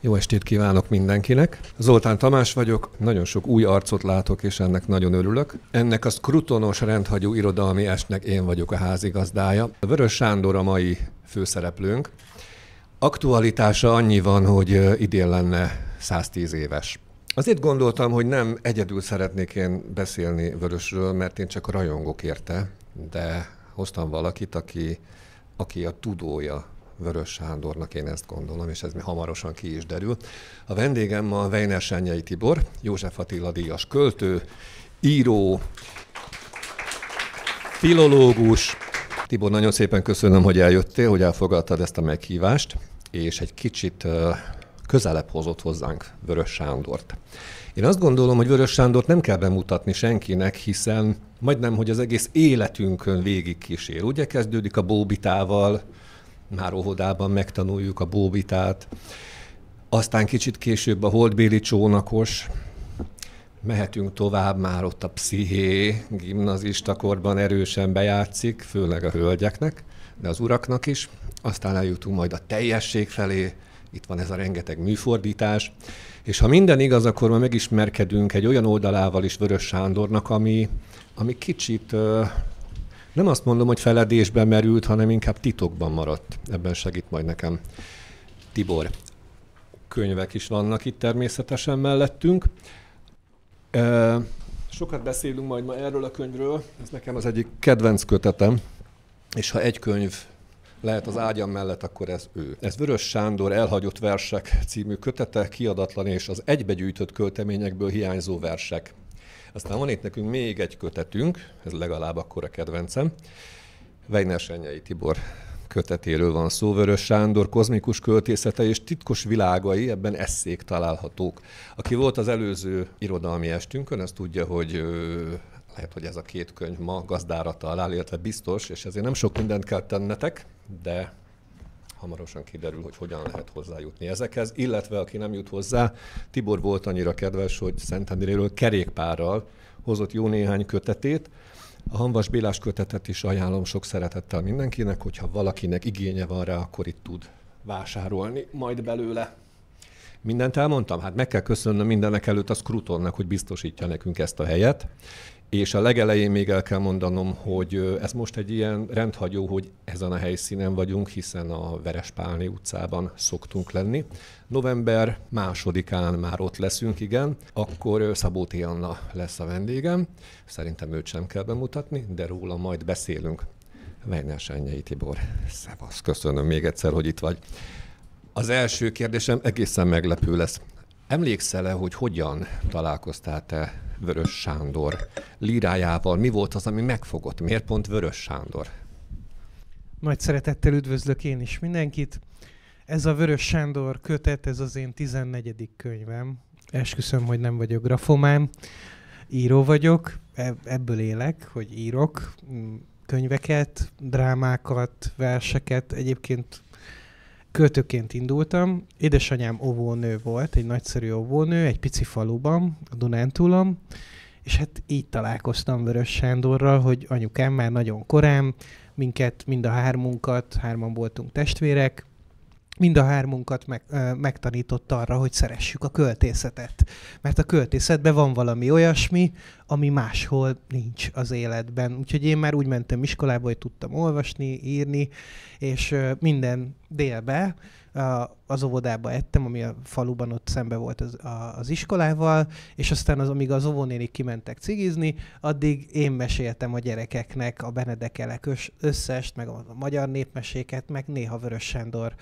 Jó estét kívánok mindenkinek! Zoltán Tamás vagyok, nagyon sok új arcot látok, és ennek nagyon örülök. Ennek a skrutonos rendhagyó irodalmi estnek én vagyok a házigazdája. Vörös Sándor a mai főszereplőnk. Aktualitása annyi van, hogy idén lenne 110 éves. Azért gondoltam, hogy nem egyedül szeretnék én beszélni Vörösről, mert én csak rajongok érte, de hoztam valakit, aki, aki a tudója Vörös Sándornak, én ezt gondolom, és ez mi hamarosan ki is derül. A vendégem ma Weiner Sányai Tibor, József Attila díjas költő, író, filológus. Tibor, nagyon szépen köszönöm, hogy eljöttél, hogy elfogadtad ezt a meghívást, és egy kicsit közelebb hozott hozzánk Vörös Sándort. Én azt gondolom, hogy Vörös Sándort nem kell bemutatni senkinek, hiszen majdnem, hogy az egész életünkön végig kísér. Ugye kezdődik a bóbitával, már óvodában megtanuljuk a bóbitát, aztán kicsit később a holdbéli csónakos, mehetünk tovább, már ott a psziché gimnazista korban erősen bejátszik, főleg a hölgyeknek, de az uraknak is. Aztán eljutunk majd a teljesség felé, itt van ez a rengeteg műfordítás, és ha minden igaz, akkor ma megismerkedünk egy olyan oldalával is Vörös Sándornak, ami, ami kicsit nem azt mondom, hogy feledésben merült, hanem inkább titokban maradt. Ebben segít majd nekem Tibor. Könyvek is vannak itt természetesen mellettünk. Sokat beszélünk majd ma erről a könyvről, ez nekem az egyik kedvenc kötetem, és ha egy könyv lehet az ágyam mellett, akkor ez ő. Ez Vörös Sándor Elhagyott versek című kötete, kiadatlan és az egybegyűjtött költeményekből hiányzó versek. Aztán van itt nekünk még egy kötetünk, ez legalább akkor a kedvencem. Weiner Senyei Tibor kötetéről van szó, Vörös Sándor kozmikus költészete és titkos világai, ebben eszék találhatók. Aki volt az előző irodalmi estünkön, az tudja, hogy lehet, hogy ez a két könyv ma gazdára talál, illetve biztos, és ezért nem sok mindent kell tennetek, de hamarosan kiderül, hogy hogyan lehet hozzájutni ezekhez, illetve aki nem jut hozzá, Tibor volt annyira kedves, hogy Szentendréről kerékpárral hozott jó néhány kötetét, a Hanvas Bélás kötetet is ajánlom sok szeretettel mindenkinek, hogyha valakinek igénye van rá, akkor itt tud vásárolni majd belőle. Mindent elmondtam? Hát meg kell köszönnöm mindenek előtt a Scrutonnak, hogy biztosítja nekünk ezt a helyet. És a legelején még el kell mondanom, hogy ez most egy ilyen rendhagyó, hogy ezen a helyszínen vagyunk, hiszen a Verespálni utcában szoktunk lenni. November másodikán már ott leszünk, igen, akkor Szabóti Anna lesz a vendégem. Szerintem őt sem kell bemutatni, de róla majd beszélünk. Weiner Sányai Tibor, szevasz, köszönöm még egyszer, hogy itt vagy. Az első kérdésem egészen meglepő lesz. Emlékszel-e, hogy hogyan találkoztál te Vörös Sándor lírájával? Mi volt az, ami megfogott? Miért pont Vörös Sándor? Nagy szeretettel üdvözlök én is mindenkit. Ez a Vörös Sándor kötet, ez az én 14. könyvem. Esküszöm, hogy nem vagyok grafomán. Író vagyok, ebből élek, hogy írok mm, könyveket, drámákat, verseket. Egyébként költőként indultam. Édesanyám óvónő volt, egy nagyszerű óvónő, egy pici faluban, a Dunántúlon, és hát így találkoztam Vörös Sándorral, hogy anyukám már nagyon korán, minket, mind a hármunkat, hárman voltunk testvérek, mind a hármunkat meg, ö, megtanított arra, hogy szeressük a költészetet. Mert a költészetben van valami olyasmi, ami máshol nincs az életben. Úgyhogy én már úgy mentem iskolába, hogy tudtam olvasni, írni, és ö, minden délbe az óvodába ettem, ami a faluban ott szembe volt az, a, az iskolával, és aztán az, amíg az óvónénik kimentek cigizni, addig én meséltem a gyerekeknek a Benedek összest, meg a magyar népmeséket, meg néha Vörös Sándor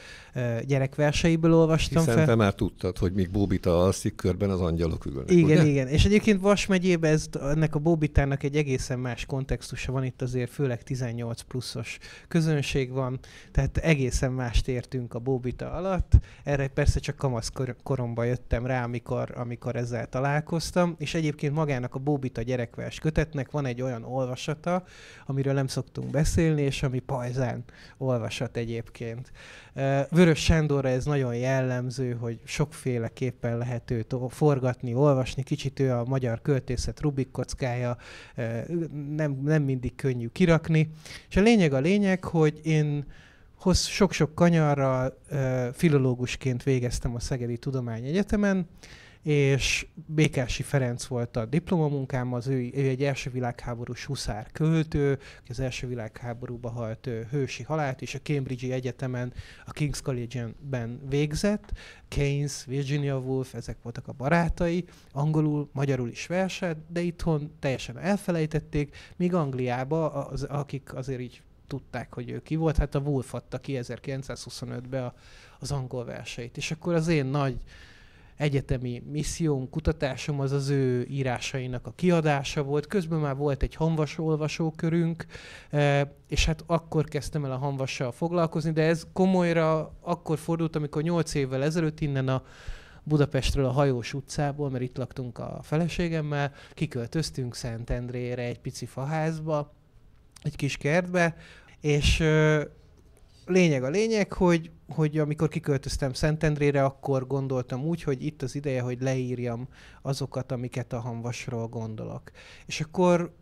gyerekverseiből olvastam Hiszen fel. te már tudtad, hogy még Bóbita alszik körben az angyalok ülnek, Igen, ugye? igen. És egyébként Vas megyében ez, ennek a Bóbitának egy egészen más kontextusa van, itt azért főleg 18 pluszos közönség van, tehát egészen mást értünk a Bóbita alatt, erre persze csak kamasz koromban jöttem rá, amikor, amikor ezzel találkoztam, és egyébként magának a Bóbita gyerekvers kötetnek van egy olyan olvasata, amiről nem szoktunk beszélni, és ami pajzán olvasat egyébként. Vörös Sándorra ez nagyon jellemző, hogy sokféleképpen lehet őt forgatni, olvasni, kicsit ő a magyar költészet Rubik kockája, nem, nem mindig könnyű kirakni, és a lényeg a lényeg, hogy én hossz, sok-sok kanyarral filológusként végeztem a Szegedi Tudományegyetemen, és Békási Ferenc volt a diplomamunkám, az ő, ő egy első világháborús huszár költő, az első világháborúban halt hősi halált, és a Cambridge Egyetemen, a King's College-ben végzett. Keynes, Virginia Woolf, ezek voltak a barátai, angolul, magyarul is verset, de itthon teljesen elfelejtették, míg Angliába, az, akik azért így tudták, hogy ő ki volt, hát a Wolf adta ki 1925-ben az angol verseit. És akkor az én nagy egyetemi misszióm, kutatásom az az ő írásainak a kiadása volt. Közben már volt egy hanvas olvasókörünk, e, és hát akkor kezdtem el a hanvassal foglalkozni, de ez komolyra akkor fordult, amikor 8 évvel ezelőtt innen a Budapestről a Hajós utcából, mert itt laktunk a feleségemmel, kiköltöztünk Szentendrére egy pici faházba, egy kis kertbe, és lényeg a lényeg, hogy, hogy amikor kiköltöztem Szentendrére, akkor gondoltam úgy, hogy itt az ideje, hogy leírjam azokat, amiket a Hanvasról gondolok. És akkor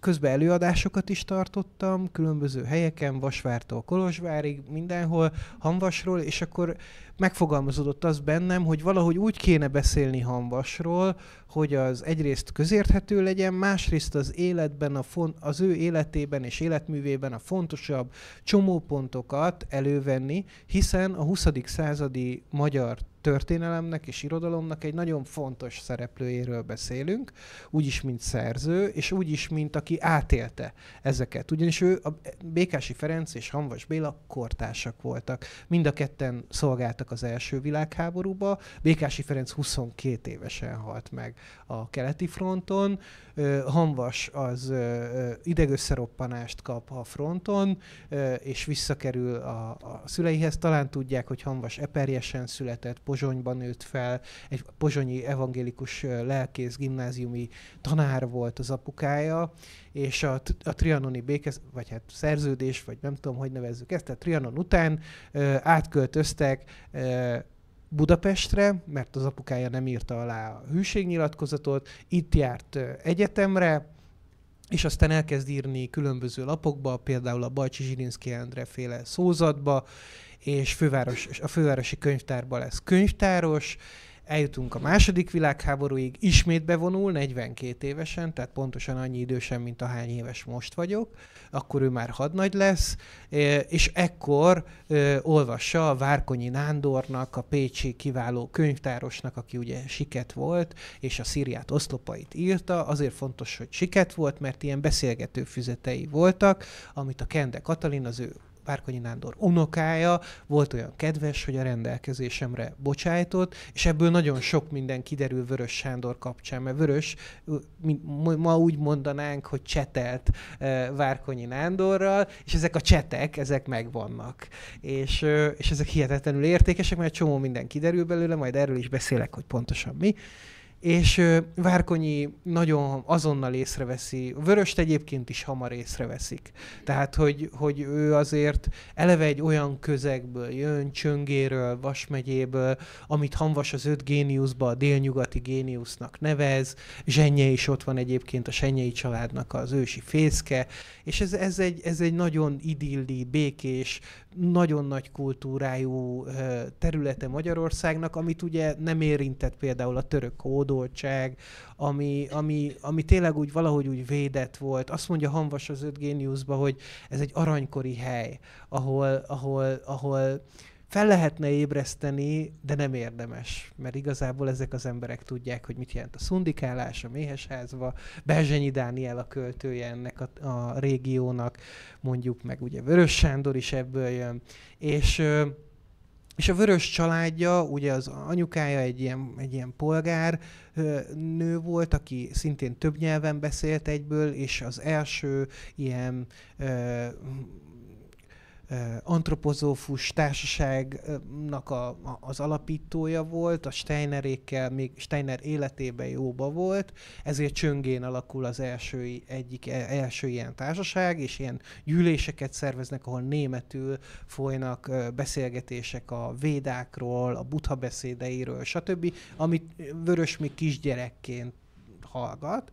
közben előadásokat is tartottam, különböző helyeken, Vasvártól Kolozsvárig, mindenhol, Hanvasról, és akkor megfogalmazódott az bennem, hogy valahogy úgy kéne beszélni Hanvasról, hogy az egyrészt közérthető legyen, másrészt az életben, a font, az ő életében és életművében a fontosabb csomópontokat elővenni, hiszen a 20. századi magyar történelemnek és irodalomnak egy nagyon fontos szereplőjéről beszélünk, úgyis, mint szerző, és úgyis, mint aki átélte ezeket. Ugyanis ő, a Békási Ferenc és Hanvas Béla kortársak voltak. Mind a ketten szolgáltak az első világháborúba. Békási Ferenc 22 évesen halt meg a keleti fronton. Hanvas az idegösszeroppanást kap a fronton, és visszakerül a, a szüleihez. Talán tudják, hogy Hanvas eperjesen született, Pozsonyban nőtt fel, egy pozsonyi evangélikus lelkész gimnáziumi tanár volt az apukája, és a, a trianoni békez, vagy hát szerződés, vagy nem tudom, hogy nevezzük ezt, tehát trianon után ö, átköltöztek ö, Budapestre, mert az apukája nem írta alá a hűségnyilatkozatot, itt járt ö, egyetemre, és aztán elkezd írni különböző lapokba, például a Bajcsi Zsirinszki Endre féle szózatba, és főváros, a fővárosi könyvtárban lesz könyvtáros, eljutunk a második világháborúig, ismét bevonul 42 évesen, tehát pontosan annyi idősen, mint ahány éves most vagyok, akkor ő már hadnagy lesz, és ekkor olvassa a Várkonyi Nándornak, a pécsi kiváló könyvtárosnak, aki ugye siket volt, és a Szíriát oszlopait írta, azért fontos, hogy siket volt, mert ilyen beszélgető füzetei voltak, amit a Kende Katalin, az ő Várkonyi Nándor unokája volt olyan kedves, hogy a rendelkezésemre bocsájtott, és ebből nagyon sok minden kiderül Vörös Sándor kapcsán, mert Vörös, ma úgy mondanánk, hogy csetelt Várkonyi Nándorral, és ezek a csetek, ezek megvannak. És, és ezek hihetetlenül értékesek, mert csomó minden kiderül belőle, majd erről is beszélek, hogy pontosan mi és Várkonyi nagyon azonnal észreveszi, Vöröst egyébként is hamar észreveszik. Tehát, hogy, hogy ő azért eleve egy olyan közegből jön, Csöngéről, Vasmegyéből, amit Hanvas az öt géniuszba a délnyugati géniusznak nevez, Zsenye is ott van egyébként a Senyei családnak az ősi fészke, és ez, ez, egy, ez egy nagyon idilli, békés, nagyon nagy kultúrájú területe Magyarországnak, amit ugye nem érintett például a török hódoltság, ami, ami, ami tényleg úgy valahogy úgy védett volt. Azt mondja Hanvas az 5 Geniusba, hogy ez egy aranykori hely, ahol, ahol, ahol fel lehetne ébreszteni, de nem érdemes, mert igazából ezek az emberek tudják, hogy mit jelent a szundikálás a méhesházba. Berzsenyi Dániel a költője ennek a, a régiónak, mondjuk meg ugye Vörös Sándor is ebből jön, és és a Vörös családja, ugye az anyukája egy ilyen, egy ilyen polgár nő volt, aki szintén több nyelven beszélt egyből, és az első ilyen antropozófus társaságnak a, a, az alapítója volt, a Steinerékkel, még Steiner életében jóba volt, ezért Csöngén alakul az első, egyik e, első ilyen társaság, és ilyen gyűléseket szerveznek, ahol németül folynak beszélgetések a védákról, a buddha beszédeiről, stb., amit Vörös még kisgyerekként hallgat,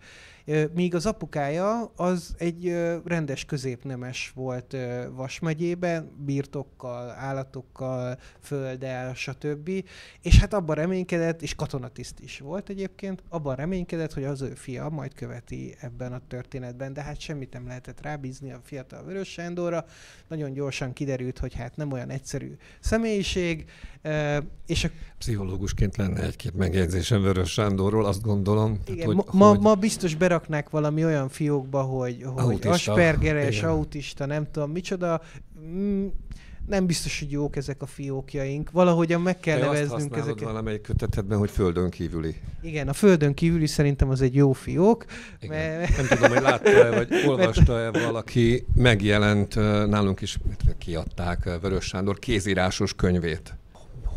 míg az apukája az egy rendes középnemes volt Vas megyében, birtokkal, állatokkal, földdel, stb. És hát abban reménykedett, és katonatiszt is volt egyébként, abban reménykedett, hogy az ő fia majd követi ebben a történetben, de hát semmit nem lehetett rábízni a fiatal Vörös Sándorra. Nagyon gyorsan kiderült, hogy hát nem olyan egyszerű személyiség, és a... Pszichológusként lenne egy-két megjegyzésem Vörös Sándorról, azt gondolom. Igen, tehát, hogy, ma, hogy... ma biztos beraknák valami olyan fiókba, hogy, hogy autista. aspergeres, Igen. autista, nem tudom micsoda. Mm, nem biztos, hogy jók ezek a fiókjaink. Valahogyan meg kell Te neveznünk azt ezeket. valamelyik kötetedben, hogy földön kívüli. Igen, a földön kívüli szerintem az egy jó fiók. Igen. Mert... Nem tudom, hogy látta-e, vagy olvasta-e valaki, megjelent nálunk is, kiadták Vörös Sándor kézírásos könyvét.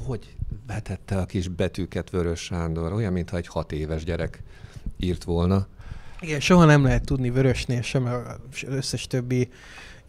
Hogy vetette a kis betűket Vörös Sándor? Olyan, mintha egy hat éves gyerek írt volna. Igen, soha nem lehet tudni Vörösnél sem, az összes többi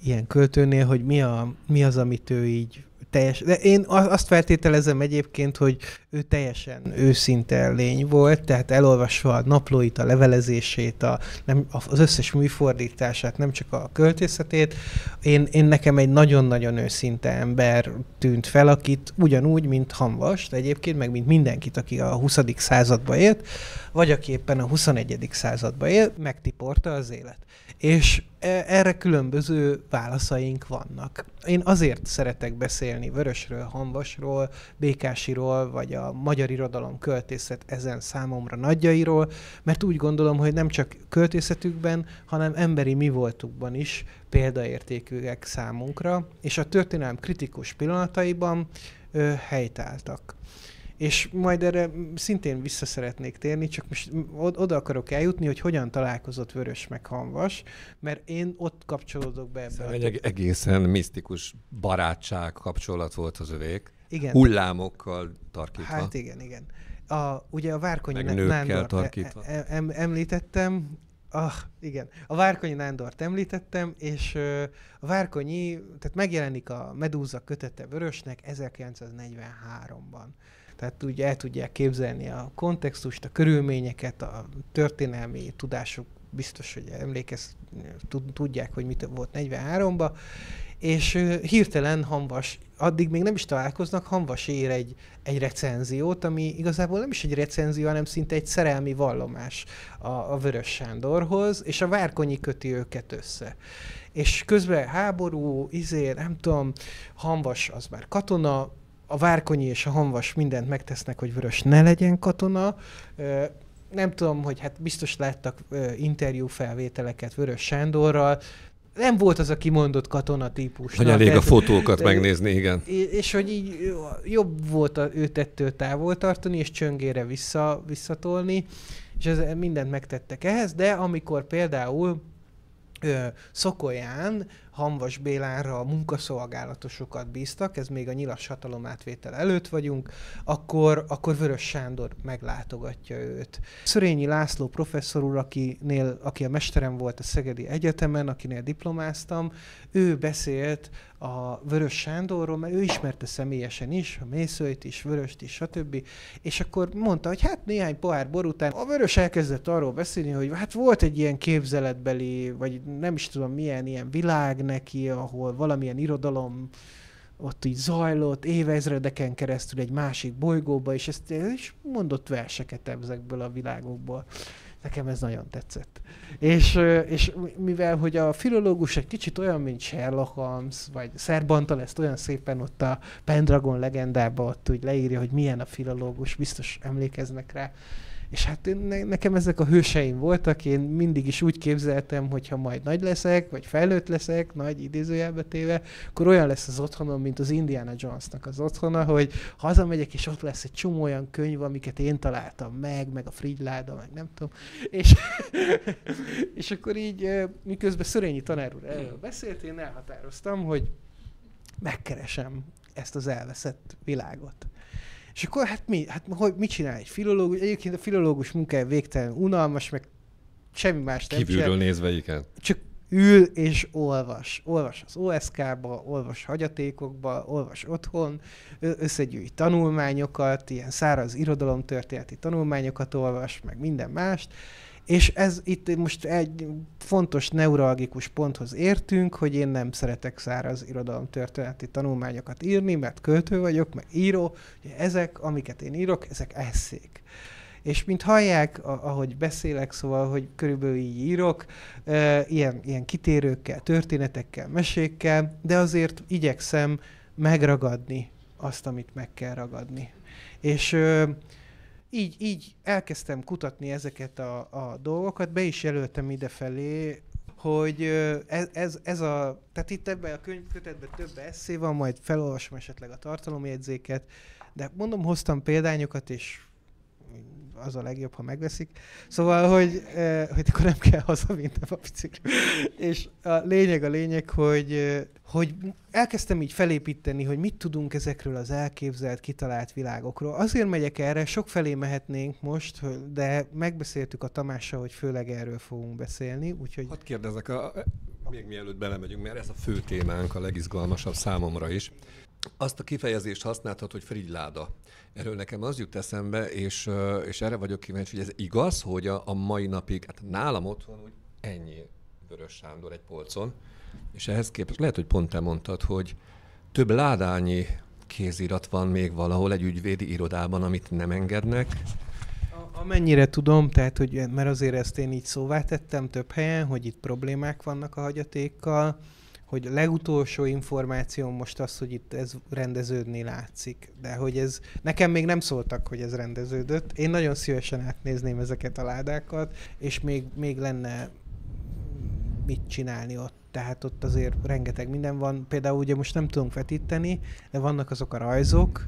ilyen költőnél, hogy mi, a, mi az, amit ő így teljes... De én azt feltételezem egyébként, hogy ő teljesen őszinte lény volt, tehát elolvasva a naplóit, a levelezését, a, nem, az összes műfordítását, nem csak a költészetét, én, én nekem egy nagyon-nagyon őszinte ember tűnt fel, akit ugyanúgy, mint Hanvast egyébként, meg mint mindenkit, aki a 20. századba élt, vagy aki éppen a 21. századba él, megtiporta az élet. És e, erre különböző válaszaink vannak. Én azért szeretek beszélni Vörösről, Hanvasról, Békásiról, vagy a magyar irodalom költészet ezen számomra nagyjairól, mert úgy gondolom, hogy nem csak költészetükben, hanem emberi mi voltukban is példaértékűek számunkra, és a történelem kritikus pillanataiban ö, helytáltak. És majd erre szintén vissza szeretnék térni, csak most oda akarok eljutni, hogy hogyan találkozott Vörös meg Hanvas, mert én ott kapcsolódok be ebbe. Egy egészen misztikus barátság kapcsolat volt az övék. Igen. Hullámokkal tarkítva. Hát igen, igen. A, ugye a Várkonyi Nándort e- e- em, említettem, Ah, igen. A Várkonyi Nándort említettem, és uh, a Várkonyi, tehát megjelenik a Medúza kötete Vörösnek 1943-ban. Tehát úgy el tudják képzelni a kontextust, a körülményeket, a történelmi tudásuk biztos, hogy emlékez, tudják, hogy mit volt 43-ban, és hirtelen Hanvas, addig még nem is találkoznak, Hanvas ér egy, egy recenziót, ami igazából nem is egy recenzió, hanem szinte egy szerelmi vallomás a, a Vörös Sándorhoz, és a Várkonyi köti őket össze. És közben háború, izé, nem tudom, Hanvas az már katona, a Várkonyi és a Hanvas mindent megtesznek, hogy Vörös ne legyen katona. Nem tudom, hogy hát biztos láttak interjú felvételeket Vörös Sándorral, nem volt az a kimondott katona típus. Hogy elég a fotókat megnézni, igen. És hogy így jobb volt a, őt ettől távol tartani, és csöngére vissza, visszatolni, és ez, mindent megtettek ehhez, de amikor például ö, Szokolyán Hamvas Bélánra a munkaszolgálatosokat bíztak, ez még a nyilas hatalom átvétel előtt vagyunk, akkor, akkor Vörös Sándor meglátogatja őt. Szörényi László professzor úr, akinél, aki a mesterem volt a Szegedi Egyetemen, akinél diplomáztam, ő beszélt a Vörös Sándorról, mert ő ismerte személyesen is, a Mészőit is, Vöröst is, stb. És akkor mondta, hogy hát néhány pohár bor után a Vörös elkezdett arról beszélni, hogy hát volt egy ilyen képzeletbeli, vagy nem is tudom milyen ilyen világ neki, ahol valamilyen irodalom ott így zajlott évezredeken keresztül egy másik bolygóba, és ezt és mondott verseket ezekből a világokból. Nekem ez nagyon tetszett. És, és mivel, hogy a filológus egy kicsit olyan, mint Sherlock Holmes, vagy Szerbantal ezt olyan szépen ott a Pendragon legendában ott úgy leírja, hogy milyen a filológus, biztos emlékeznek rá, és hát ne, nekem ezek a hőseim voltak, én mindig is úgy képzeltem, hogy ha majd nagy leszek, vagy felnőtt leszek, nagy idézőjelbe téve, akkor olyan lesz az otthonom, mint az Indiana Jonesnak az otthona, hogy hazamegyek, és ott lesz egy csomó olyan könyv, amiket én találtam meg, meg a Frigyláda, meg nem tudom. És, és akkor így, miközben Szörényi tanár úr erről beszélt, én elhatároztam, hogy megkeresem ezt az elveszett világot. És akkor hát mi? Hát hogy mit csinál egy filológus? Egyébként a filológus munkája végtelen unalmas, meg semmi más nem Kívülről csinál. nézve, igen. Csak ül és olvas. Olvas az OSK-ba, olvas hagyatékokba, olvas otthon, összegyűjt tanulmányokat, ilyen száraz irodalomtörténeti tanulmányokat olvas, meg minden mást, És ez itt most egy fontos neuralgikus ponthoz értünk, hogy én nem szeretek száraz irodalomtörténeti tanulmányokat írni, mert költő vagyok, meg író. Ezek, amiket én írok, ezek eszék. És mint hallják, ahogy beszélek, szóval, hogy körülbelül így írok, ilyen, ilyen kitérőkkel, történetekkel, mesékkel, de azért igyekszem megragadni azt, amit meg kell ragadni. És így, így elkezdtem kutatni ezeket a, a dolgokat, be is jelöltem idefelé, hogy ez, ez, ez a, tehát itt ebben a könyvkötetben több eszé van, majd felolvasom esetleg a tartalomjegyzéket, de mondom, hoztam példányokat, és az a legjobb, ha megveszik. Szóval, hogy, eh, hogy akkor nem kell hazavinni a bicikli. És a lényeg a lényeg, hogy, eh, hogy elkezdtem így felépíteni, hogy mit tudunk ezekről az elképzelt, kitalált világokról. Azért megyek erre, sok felé mehetnénk most, de megbeszéltük a Tamással, hogy főleg erről fogunk beszélni, úgyhogy... Hadd kérdezek, a, még mielőtt belemegyünk, mert ez a fő témánk, a legizgalmasabb számomra is. Azt a kifejezést használtad, hogy frigyláda. Erről nekem az jut eszembe, és, és erre vagyok kíváncsi, hogy ez igaz, hogy a, a mai napig, hát nálam otthon úgy ennyi Vörös Sándor egy polcon, és ehhez képest lehet, hogy pont te mondtad, hogy több ládányi kézirat van még valahol egy ügyvédi irodában, amit nem engednek. Amennyire tudom, tehát, hogy, mert azért ezt én így szóvá tettem több helyen, hogy itt problémák vannak a hagyatékkal, hogy a legutolsó információ most az, hogy itt ez rendeződni látszik, de hogy ez, nekem még nem szóltak, hogy ez rendeződött. Én nagyon szívesen átnézném ezeket a ládákat, és még, még lenne mit csinálni ott. Tehát ott azért rengeteg minden van. Például ugye most nem tudunk vetíteni, de vannak azok a rajzok,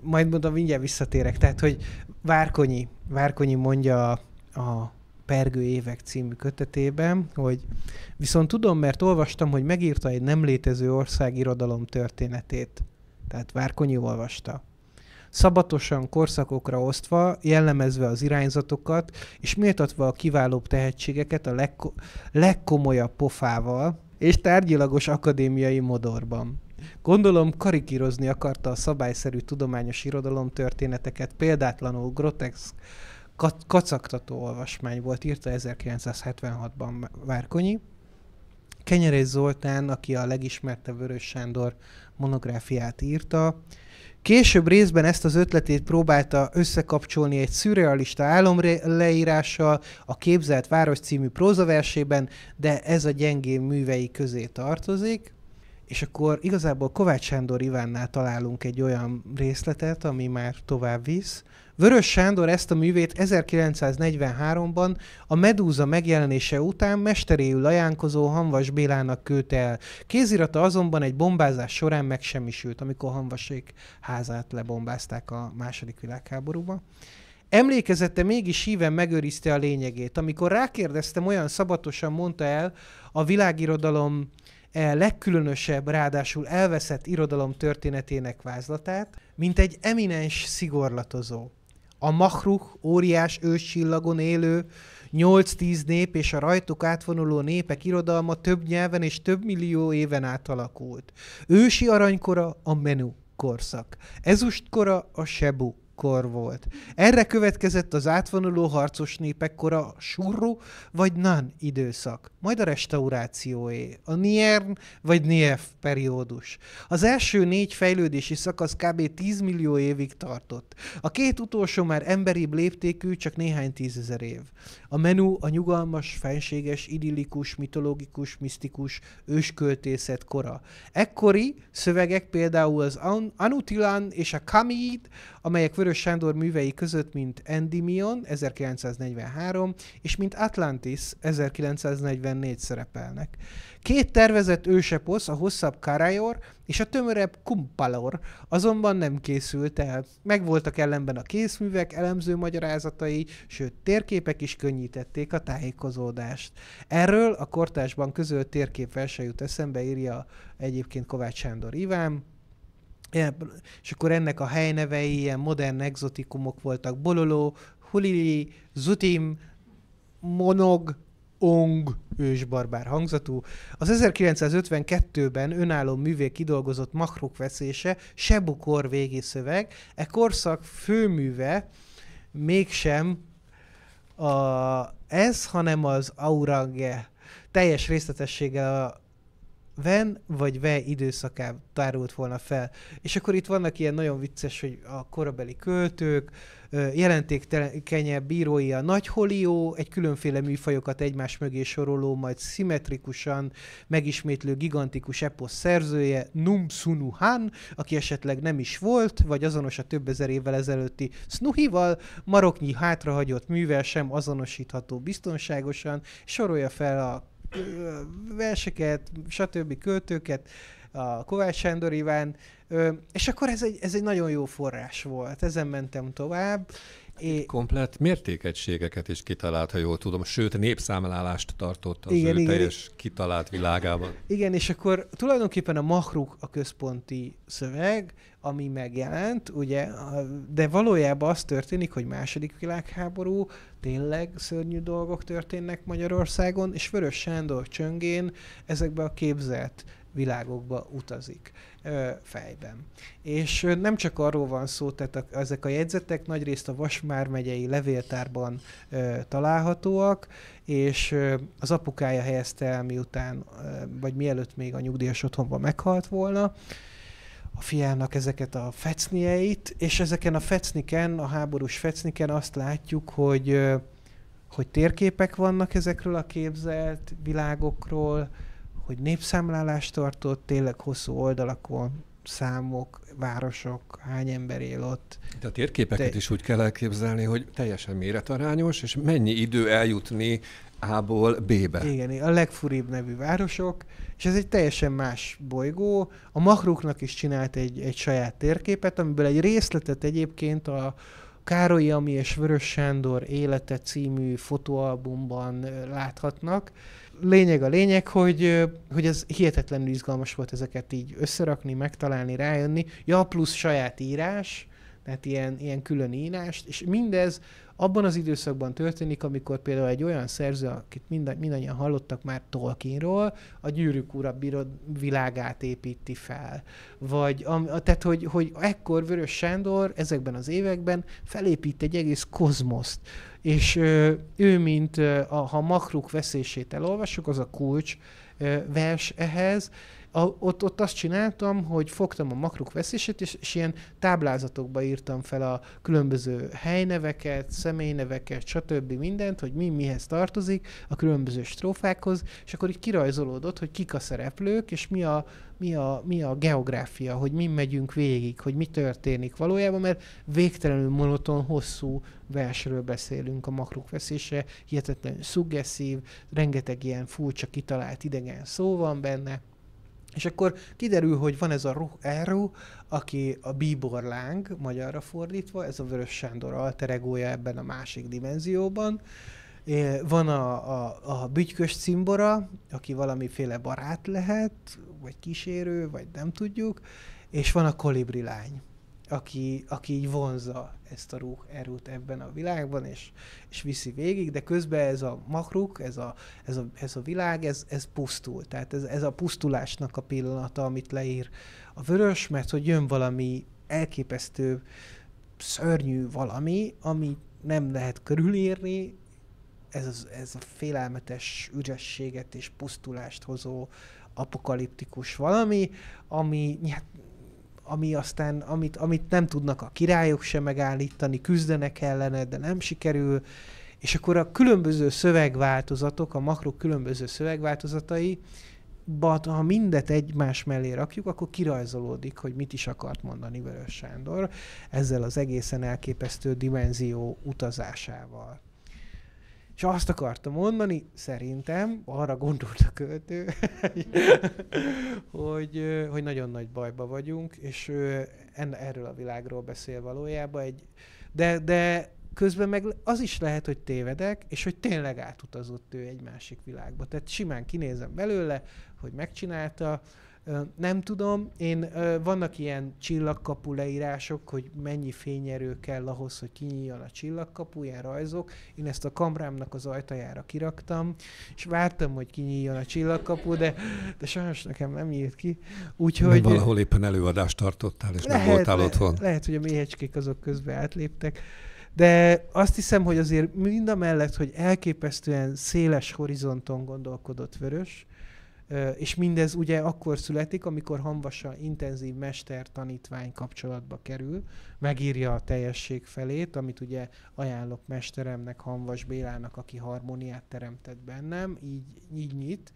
majd mondom, mindjárt visszatérek. Tehát, hogy Várkonyi, Várkonyi mondja a, a Pergő évek című kötetében, hogy viszont tudom, mert olvastam, hogy megírta egy nem létező ország irodalom történetét. Tehát Várkonyi olvasta. Szabatosan korszakokra osztva, jellemezve az irányzatokat, és méltatva a kiválóbb tehetségeket a legko- legkomolyabb pofával, és tárgyilagos akadémiai modorban. Gondolom karikírozni akarta a szabályszerű tudományos irodalom történeteket példátlanul groteszk kacagtató olvasmány volt, írta 1976-ban Várkonyi. Kenyerés Zoltán, aki a legismertebb Vörös Sándor monográfiát írta, Később részben ezt az ötletét próbálta összekapcsolni egy szürrealista álomleírással a Képzelt Város című prózaversében, de ez a gyengén művei közé tartozik. És akkor igazából Kovács Sándor Ivánnál találunk egy olyan részletet, ami már tovább visz, Vörös Sándor ezt a művét 1943-ban a Medúza megjelenése után mesteréül ajánkozó Hanvas Bélának küldte el. Kézirata azonban egy bombázás során megsemmisült, amikor Hanvasék házát lebombázták a második világháborúban. Emlékezette mégis híven megőrizte a lényegét. Amikor rákérdeztem, olyan szabatosan mondta el a világirodalom e legkülönösebb, ráadásul elveszett irodalom történetének vázlatát, mint egy eminens szigorlatozó a Mahruch óriás őscsillagon élő 8-10 nép és a rajtuk átvonuló népek irodalma több nyelven és több millió éven át alakult. Ősi aranykora a Menu korszak, ezustkora a Sebu kor volt. Erre következett az átvonuló harcos népek kora, Surru vagy Nan időszak, majd a restaurációé, a Niern vagy Nief periódus. Az első négy fejlődési szakasz kb. 10 millió évig tartott. A két utolsó már emberi léptékű, csak néhány tízezer év. A menü a nyugalmas, fenséges, idillikus, mitológikus, misztikus, ősköltészet kora. Ekkori szövegek például az Anutilan és a Kamid, amelyek Vörös Sándor művei között, mint Endymion 1943 és mint Atlantis 1944 szerepelnek. Két tervezett őseposz, a hosszabb Karajor és a tömörebb Kumpalor azonban nem készült el. Megvoltak ellenben a készművek, elemző magyarázatai, sőt térképek is könnyítették a tájékozódást. Erről a kortásban közölt térkép se jut eszembe, írja egyébként Kovács Sándor Iván, és akkor ennek a helynevei ilyen modern exotikumok voltak. Bololó, Hulili, Zutim, Monog, Ong, ősbarbár hangzatú. Az 1952-ben önálló művé kidolgozott Makruk veszése, Sebukor végészöveg, e korszak főműve mégsem a, ez, hanem az Aurange teljes részletességgel a Ven vagy Ve időszakában tárult volna fel. És akkor itt vannak ilyen nagyon vicces, hogy a korabeli költők, jelentékenyebb bírói a nagy holió, egy különféle műfajokat egymás mögé soroló, majd szimmetrikusan megismétlő gigantikus eposz szerzője, Num Sunu Han, aki esetleg nem is volt, vagy azonos a több ezer évvel ezelőtti Snuhival, maroknyi hátrahagyott művel sem azonosítható biztonságosan, sorolja fel a verseket, stb. költőket, a Kovács Sándor Iván, és akkor ez egy, ez egy nagyon jó forrás volt. Ezen mentem tovább. É... Komplet mértékegységeket is kitalált, ha jól tudom, sőt népszámlálást tartott az igen, ő igen, teljes kitalált világában. Igen, és akkor tulajdonképpen a Mahruk a központi szöveg, ami megjelent, ugye, de valójában az történik, hogy második világháború, tényleg szörnyű dolgok történnek Magyarországon, és Vörös Sándor csöngén ezekbe a képzelt világokba utazik ö, fejben. És ö, nem csak arról van szó, tehát a, ezek a jegyzetek nagyrészt a Vasmár megyei levéltárban ö, találhatóak, és ö, az apukája helyezte el miután, ö, vagy mielőtt még a nyugdíjas otthonban meghalt volna, a fiának ezeket a fecnieit, és ezeken a fecniken, a háborús fecniken azt látjuk, hogy, hogy térképek vannak ezekről a képzelt világokról, hogy népszámlálást tartott, tényleg hosszú oldalakon, számok, városok, hány ember él ott. De a térképeket Te... is úgy kell elképzelni, hogy teljesen méretarányos, és mennyi idő eljutni A-ból B-be. Igen, a legfuribb nevű városok, és ez egy teljesen más bolygó. A Makruknak is csinált egy, egy saját térképet, amiből egy részletet egyébként a Károly Ami és Vörös Sándor élete című fotóalbumban láthatnak. Lényeg a lényeg, hogy, hogy ez hihetetlenül izgalmas volt ezeket így összerakni, megtalálni, rájönni. Ja, plusz saját írás, tehát ilyen, ilyen külön írást, és mindez abban az időszakban történik, amikor például egy olyan szerző, akit mind, mindannyian hallottak már Tolkienról, a Gyűrűk Ura világát építi fel. Vagy, tehát, hogy, hogy ekkor Vörös Sándor ezekben az években felépít egy egész kozmoszt. És ő, mint a, ha Makruk veszését elolvassuk, az a kulcs vers ehhez, a, ott, ott azt csináltam, hogy fogtam a makruk veszését, és, és ilyen táblázatokba írtam fel a különböző helyneveket, személyneveket, stb. mindent, hogy mi mihez tartozik, a különböző strófákhoz, és akkor így kirajzolódott, hogy kik a szereplők, és mi a, mi a, mi a geográfia, hogy mi megyünk végig, hogy mi történik valójában, mert végtelenül monoton, hosszú versről beszélünk a makruk veszése, hihetetlenül szuggeszív, rengeteg ilyen furcsa kitalált idegen szó van benne, és akkor kiderül, hogy van ez a Ruh Eru, aki a Bíbor Láng, magyarra fordítva, ez a Vörös Sándor alteregója ebben a másik dimenzióban. Van a, a, a bütykös cimbora, aki valamiféle barát lehet, vagy kísérő, vagy nem tudjuk, és van a kolibri lány aki, aki így vonza ezt a ruh erőt ebben a világban, és, és viszi végig, de közben ez a makruk, ez a, ez a, ez a világ, ez, ez pusztul. Tehát ez, ez a pusztulásnak a pillanata, amit leír a vörös, mert hogy jön valami elképesztő, szörnyű valami, ami nem lehet körülírni, ez, az, ez a félelmetes ürességet és pusztulást hozó apokaliptikus valami, ami hát ami aztán, amit, amit nem tudnak a királyok sem megállítani, küzdenek ellene, de nem sikerül, és akkor a különböző szövegváltozatok, a makrok különböző szövegváltozatai, ha mindet egymás mellé rakjuk, akkor kirajzolódik, hogy mit is akart mondani Vörös Sándor ezzel az egészen elképesztő dimenzió utazásával. És azt akarta mondani, szerintem, arra gondolt a költő, hogy, hogy nagyon nagy bajba vagyunk, és en, erről a világról beszél valójában. Egy, de, de közben meg az is lehet, hogy tévedek, és hogy tényleg átutazott ő egy másik világba. Tehát simán kinézem belőle, hogy megcsinálta, nem tudom, én vannak ilyen csillagkapu leírások, hogy mennyi fényerő kell ahhoz, hogy kinyíljon a csillagkapu, ilyen rajzok. Én ezt a kamrámnak az ajtajára kiraktam, és vártam, hogy kinyíljon a csillagkapu, de, de sajnos nekem nem nyílt ki. Úgyhogy... valahol éppen előadást tartottál, és lehet, nem voltál le, otthon. Lehet, hogy a méhecskék azok közben átléptek De azt hiszem, hogy azért mind a mellett, hogy elképesztően széles horizonton gondolkodott Vörös, és mindez ugye akkor születik, amikor Hanvasa intenzív mester-tanítvány kapcsolatba kerül, megírja a teljesség felét, amit ugye ajánlok mesteremnek, Hanvas Bélának, aki harmóniát teremtett bennem, így, így nyit.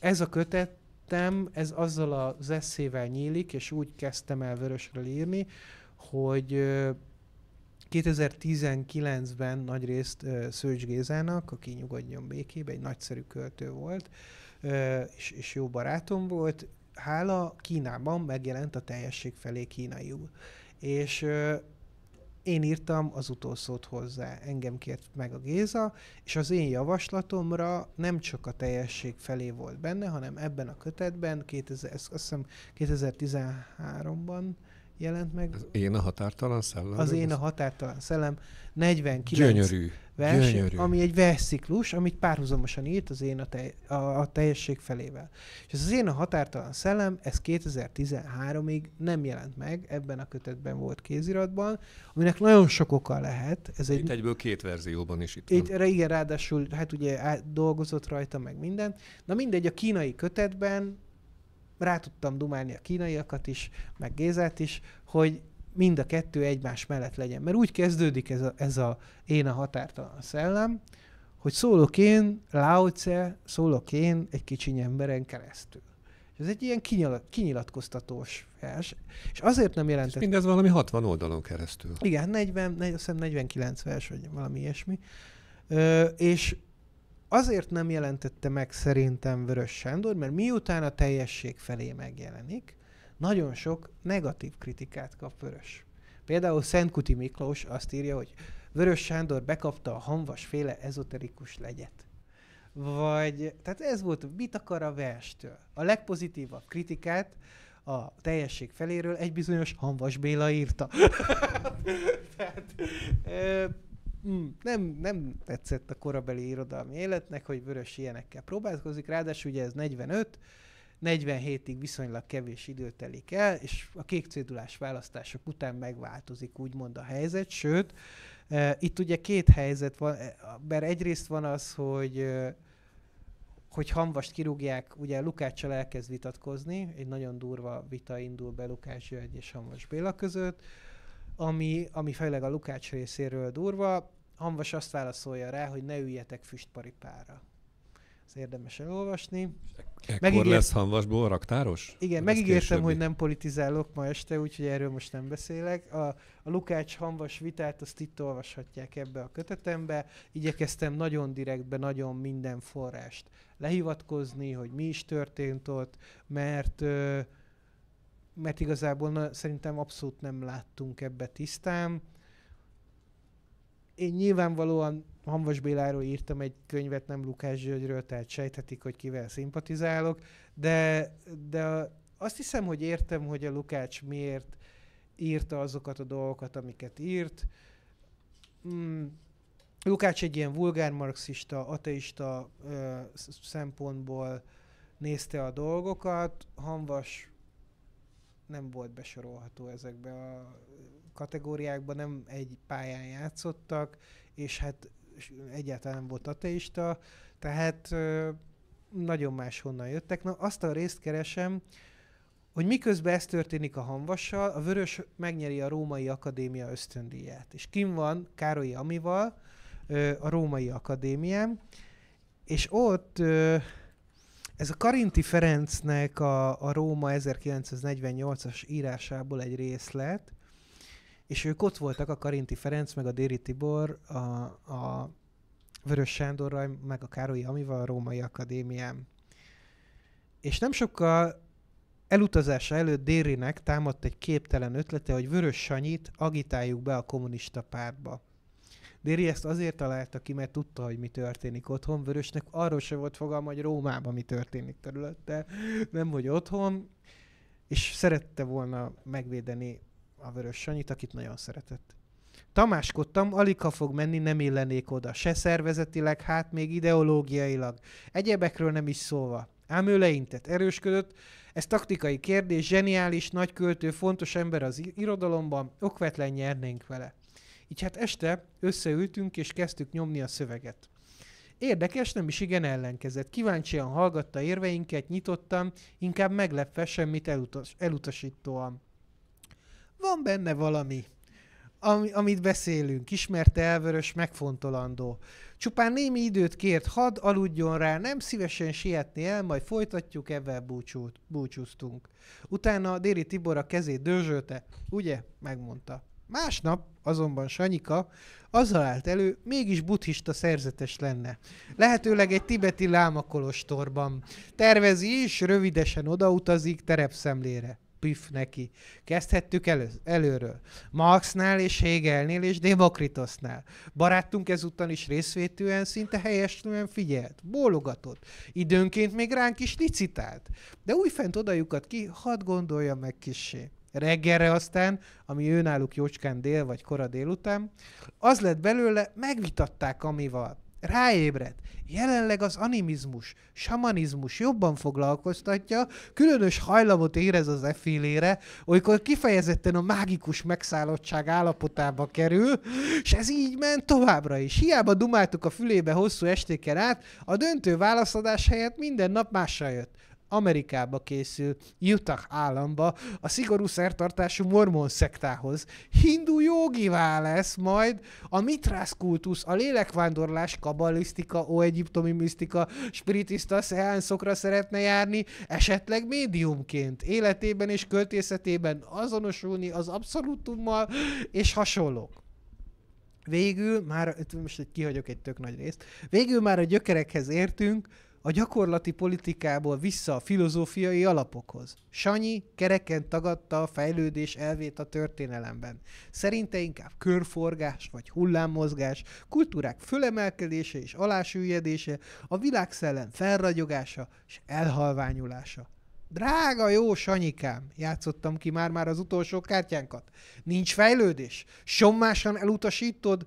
Ez a kötetem, ez azzal az eszével nyílik, és úgy kezdtem el Vörösről írni, hogy 2019-ben nagyrészt Szőcs Gézának, aki nyugodjon békébe, egy nagyszerű költő volt, és, és jó barátom volt, hála Kínában megjelent a teljesség felé kínaiul. És én írtam az utolsót hozzá, engem kért meg a Géza, és az én javaslatomra nem csak a teljesség felé volt benne, hanem ebben a kötetben, 2000, azt hiszem 2013-ban jelent meg. Az Én a határtalan szellem? Az Én a határtalan szellem 49 Gyönyörű. Vers, Gyönyörű. ami egy versziklus, amit párhuzamosan írt az Én a, te, a, a teljesség felével. És ez az Én a határtalan szellem, ez 2013-ig nem jelent meg, ebben a kötetben volt kéziratban, aminek nagyon sok oka lehet. Ez egy, itt egyből két verzióban is itt, itt van. Igen, ráadásul hát ugye dolgozott rajta meg minden. Na mindegy, a kínai kötetben rá tudtam dumálni a kínaiakat is, meg Gézát is, hogy mind a kettő egymás mellett legyen. Mert úgy kezdődik ez a, ez a én a határtalan szellem, hogy szólok én, Lao Tse, szólok én egy kicsiny emberen keresztül. És ez egy ilyen kinyilatkoztatós vers. És azért nem jelentett... És mindez valami 60 oldalon keresztül. Igen, 40, 40 49 vers, vagy valami ilyesmi. Ö, és azért nem jelentette meg szerintem Vörös Sándor, mert miután a teljesség felé megjelenik, nagyon sok negatív kritikát kap Vörös. Például Szentkuti Miklós azt írja, hogy Vörös Sándor bekapta a hanvas féle ezoterikus legyet. Vagy, tehát ez volt, mit akar a verstől? A legpozitívabb kritikát a teljesség feléről egy bizonyos Hanvas Béla írta. tehát, mm, nem, nem tetszett a korabeli irodalmi életnek, hogy Vörös ilyenekkel próbálkozik, ráadásul ugye ez 45, 47-ig viszonylag kevés idő telik el, és a kék cédulás választások után megváltozik úgymond a helyzet, sőt, e, itt ugye két helyzet van, mert egyrészt van az, hogy e, hogy Hamvast kirúgják, ugye Lukáccsal elkezd vitatkozni, egy nagyon durva vita indul be Lukács György és Hamvas Béla között, ami, ami főleg a Lukács részéről durva, Hamvas azt válaszolja rá, hogy ne üljetek füstparipára. Ez érdemes elolvasni. Ekkor Megígért... lesz Hanvasból raktáros? Igen, megígértem, hogy nem politizálok ma este, úgyhogy erről most nem beszélek. A, a Lukács Hanvas vitát, azt itt olvashatják ebbe a kötetembe. Igyekeztem nagyon direktbe, nagyon minden forrást lehivatkozni, hogy mi is történt ott, mert mert igazából na, szerintem abszolút nem láttunk ebbe tisztán én nyilvánvalóan Hamvas Béláról írtam egy könyvet, nem Lukás Györgyről, tehát sejthetik, hogy kivel szimpatizálok, de, de azt hiszem, hogy értem, hogy a Lukács miért írta azokat a dolgokat, amiket írt. Mm, Lukács egy ilyen vulgár marxista, ateista ö, szempontból nézte a dolgokat, Hamvas nem volt besorolható ezekbe a kategóriákban nem egy pályán játszottak, és hát egyáltalán volt ateista, tehát nagyon máshonnan jöttek. Na, azt a részt keresem, hogy miközben ez történik a Hanvassal, a Vörös megnyeri a Római Akadémia ösztöndíját. És kim van Károlyi Amival a Római Akadémián, és ott ez a Karinti Ferencnek a, a Róma 1948-as írásából egy részlet, és ők ott voltak, a Karinti Ferenc, meg a Déri Tibor, a, a Vörös Sándorral, meg a Károlyi Amival a Római Akadémián. És nem sokkal elutazása előtt Dérinek támadt egy képtelen ötlete, hogy Vörös Sanyit agitáljuk be a kommunista pártba. Déri ezt azért találta ki, mert tudta, hogy mi történik otthon. Vörösnek arról se volt fogalma, hogy Rómában mi történik körülötte, nem hogy otthon, és szerette volna megvédeni a Vörös Sanyit, akit nagyon szeretett. Tamáskodtam, alig ha fog menni, nem illenék oda. Se szervezetileg, hát még ideológiailag. Egyebekről nem is szólva. Ám ő leintett, erősködött. Ez taktikai kérdés, zseniális, nagyköltő, fontos ember az irodalomban, okvetlen nyernénk vele. Így hát este összeültünk és kezdtük nyomni a szöveget. Érdekes, nem is igen ellenkezett. Kíváncsian hallgatta érveinket, nyitottam, inkább meglepve semmit elutas, elutasítóan. Van benne valami, ami, amit beszélünk, ismerte elvörös, megfontolandó. Csupán némi időt kért, hadd aludjon rá, nem szívesen sietni el, majd folytatjuk, ebben búcsút, búcsúztunk. Utána Déri Tibor a kezét dörzsölte, ugye? Megmondta. Másnap azonban Sanyika azzal állt elő, mégis buddhista szerzetes lenne. Lehetőleg egy tibeti lámakolostorban. Tervezi és rövidesen odautazik terepszemlére püff neki. Kezdhettük elő, előről. Marxnál és Hegelnél és Demokritosnál. Barátunk ezúttal is részvétően szinte helyeslően figyelt, bólogatott. Időnként még ránk is licitált. De újfent odajukat ki, hadd gondolja meg kissé. Reggelre aztán, ami őnáluk jócskán dél vagy kora délután, az lett belőle, megvitatták amival. Ráébredt. Jelenleg az animizmus, samanizmus jobban foglalkoztatja, különös hajlamot érez az effélére, olykor kifejezetten a mágikus megszállottság állapotába kerül, és ez így ment továbbra is. Hiába dumáltuk a fülébe hosszú estéken át, a döntő válaszadás helyett minden nap mással jött. Amerikába készül, Utah államba, a szigorú szertartású mormon szektához. Hindu jogivá lesz majd, a mitrász kultusz, a lélekvándorlás, kabalisztika, ó-egyiptomi misztika, spiritista szeánszokra szeretne járni, esetleg médiumként, életében és költészetében azonosulni az abszolútummal és hasonlók. Végül már, most kihagyok egy tök nagy részt, végül már a gyökerekhez értünk, a gyakorlati politikából vissza a filozófiai alapokhoz. Sanyi kereken tagadta a fejlődés elvét a történelemben. Szerinte inkább körforgás vagy hullámmozgás, kultúrák fölemelkedése és alásüllyedése, a világszellem felragyogása és elhalványulása. Drága jó Sanyikám, játszottam ki már-már az utolsó kártyánkat. Nincs fejlődés? Sommásan elutasítod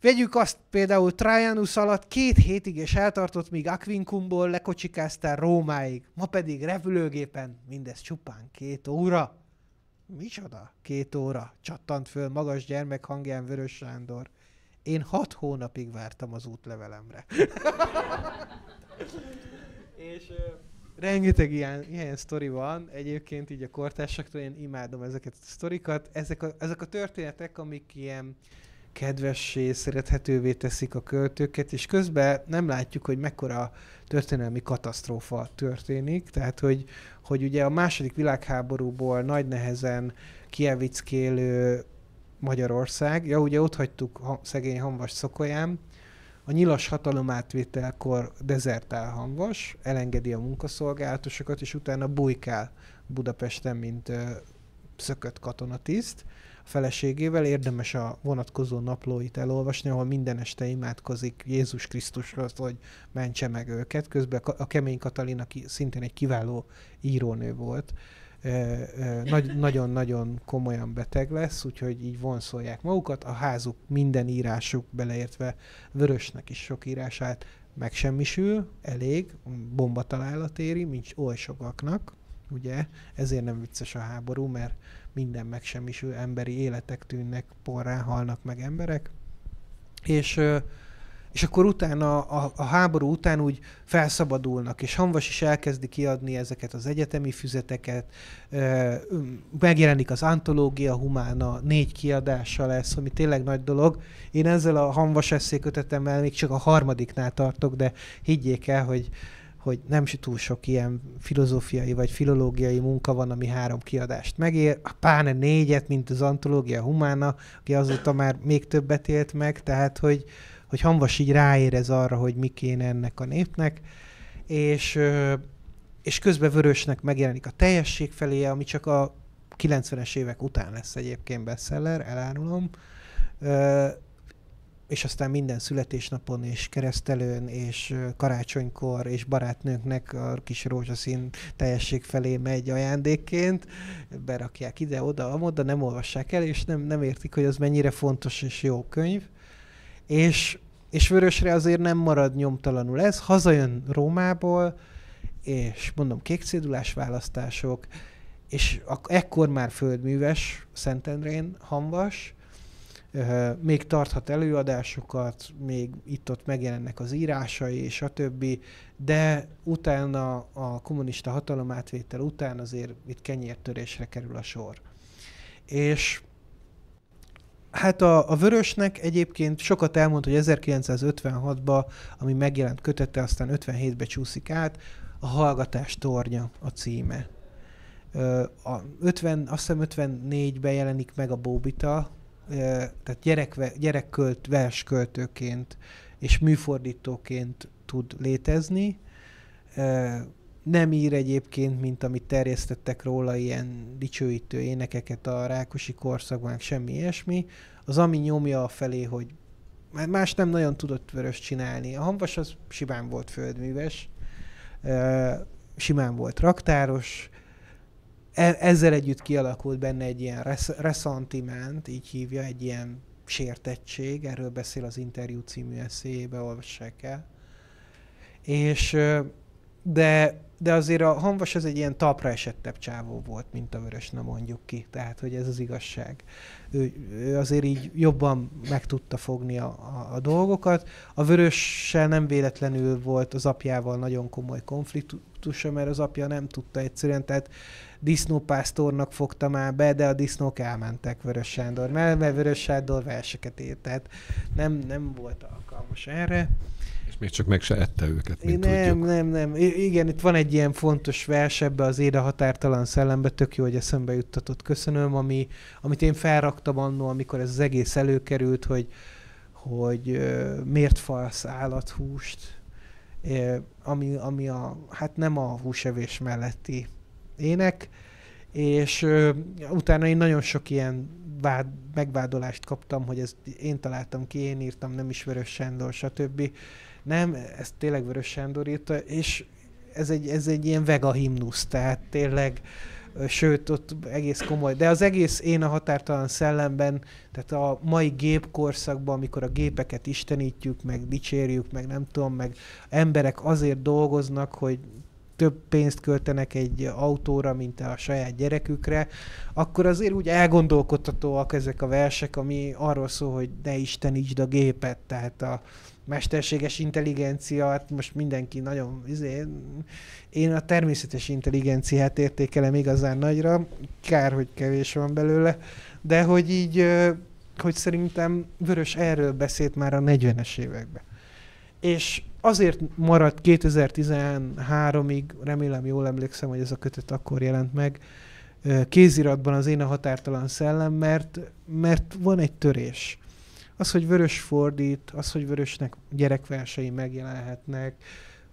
Vegyük azt például Trajanus alatt két hétig és eltartott, míg Aquincumból lekocsikáztál Rómáig, ma pedig repülőgépen, mindez csupán két óra. Micsoda? Két óra, csattant föl magas gyermek hangján Vörös Sándor. Én hat hónapig vártam az útlevelemre. és rengeteg ilyen, ilyen sztori van. Egyébként így a kortársaktól én imádom ezeket a sztorikat. Ezek a, ezek a történetek, amik ilyen kedvessé, szerethetővé teszik a költőket, és közben nem látjuk, hogy mekkora történelmi katasztrófa történik, tehát hogy, hogy ugye a második világháborúból nagy nehezen kievickélő Magyarország, ja ugye ott hagytuk ha, szegény Hanvas Szokolyám, a nyilas hatalomátvételkor dezertál Hanvas, elengedi a munkaszolgálatosokat, és utána bujkál Budapesten, mint ö, szökött katonatiszt, feleségével, érdemes a vonatkozó naplóit elolvasni, ahol minden este imádkozik Jézus Krisztushoz, hogy mentse meg őket. Közben a Kemény Katalin, aki szintén egy kiváló írónő volt, nagyon-nagyon komolyan beteg lesz, úgyhogy így vonszolják magukat. A házuk minden írásuk, beleértve Vörösnek is sok írását megsemmisül, elég, bomba találat éri, mint oly sokaknak, ugye, ezért nem vicces a háború, mert minden megsemmisül, emberi életek tűnnek, porrá halnak meg emberek, és, és akkor utána, a, a háború után úgy felszabadulnak, és Hanvas is elkezdi kiadni ezeket az egyetemi füzeteket, megjelenik az antológia humána, négy kiadása lesz, ami tényleg nagy dolog. Én ezzel a Hanvas eszékötetemmel még csak a harmadiknál tartok, de higgyék el, hogy, hogy nem túl sok ilyen filozófiai vagy filológiai munka van, ami három kiadást megér, pláne négyet, mint az antológia humána, aki azóta már még többet élt meg, tehát hogy, hogy Hanvas így ráérez arra, hogy mi kéne ennek a népnek, és, és közben Vörösnek megjelenik a teljesség felé, ami csak a 90-es évek után lesz egyébként bestseller, elárulom, és aztán minden születésnapon, és keresztelőn, és karácsonykor, és barátnőknek a kis rózsaszín teljesség felé megy ajándékként, berakják ide, oda, amoda, nem olvassák el, és nem, nem értik, hogy az mennyire fontos és jó könyv. És, és Vörösre azért nem marad nyomtalanul ez, hazajön Rómából, és mondom, kékcédulás választások, és ekkor már földműves Szentendrén, Hanvas, még tarthat előadásokat, még itt-ott megjelennek az írásai, és a többi, de utána a kommunista hatalomátvétel után azért itt kenyértörésre kerül a sor. És Hát a, a Vörösnek egyébként sokat elmond, hogy 1956-ban, ami megjelent kötete, aztán 57-be csúszik át, a Hallgatás tornya a címe. A 50, azt hiszem 54-ben jelenik meg a Bóbita, tehát gyerek, gyerekkölt, versköltőként és műfordítóként tud létezni. Nem ír egyébként, mint amit terjesztettek róla, ilyen dicsőítő énekeket a Rákosi korszakban, semmi ilyesmi. Az ami nyomja a felé, hogy más nem nagyon tudott vörös csinálni. A hamvas az simán volt földműves, simán volt raktáros, ezzel együtt kialakult benne egy ilyen reszantiment, így hívja, egy ilyen sértettség, erről beszél az Interjú című eszéjébe, olvassák el. És, de, de azért a Hanvas az egy ilyen talpra esettebb csávó volt, mint a Vörös, na mondjuk ki. Tehát, hogy ez az igazság. Ő, ő azért így jobban meg tudta fogni a, a, a dolgokat. A Vörössel nem véletlenül volt az apjával nagyon komoly konfliktusa, mert az apja nem tudta egyszerűen, tehát disznópásztornak fogta már be, de a disznók elmentek Vörös Sándor, mert, mert Vörös Sándor verseket írt, tehát nem, nem volt alkalmas erre. És még csak meg se ette őket, mint Nem, tudjuk. nem, nem. I- igen, itt van egy ilyen fontos vers ebbe az Éde határtalan szellembe, tök jó, hogy eszembe juttatott, köszönöm, ami, amit én felraktam annó, amikor ez az egész előkerült, hogy, hogy uh, miért falsz állathúst, ami, ami a, hát nem a húsevés melletti ének, és ö, utána én nagyon sok ilyen vád, megvádolást kaptam, hogy ezt én találtam ki, én írtam, nem is Vörös Sándor, stb. Nem, ezt tényleg Vörös Sándor írta, és ez egy, ez egy ilyen vega himnusz, tehát tényleg, sőt, ott egész komoly. De az egész én a határtalan szellemben, tehát a mai gépkorszakban, amikor a gépeket istenítjük, meg dicsérjük, meg nem tudom, meg emberek azért dolgoznak, hogy több pénzt költenek egy autóra, mint a saját gyerekükre, akkor azért úgy elgondolkodhatóak ezek a versek, ami arról szól, hogy ne istenítsd a gépet, tehát a mesterséges intelligencia, hát most mindenki nagyon, izé, én a természetes intelligenciát értékelem igazán nagyra, kár, hogy kevés van belőle, de hogy így, hogy szerintem Vörös erről beszélt már a 40-es években. És azért maradt 2013-ig, remélem jól emlékszem, hogy ez a kötet akkor jelent meg, kéziratban az én a határtalan szellem, mert, mert van egy törés. Az, hogy vörös fordít, az, hogy vörösnek gyerekversei megjelenhetnek,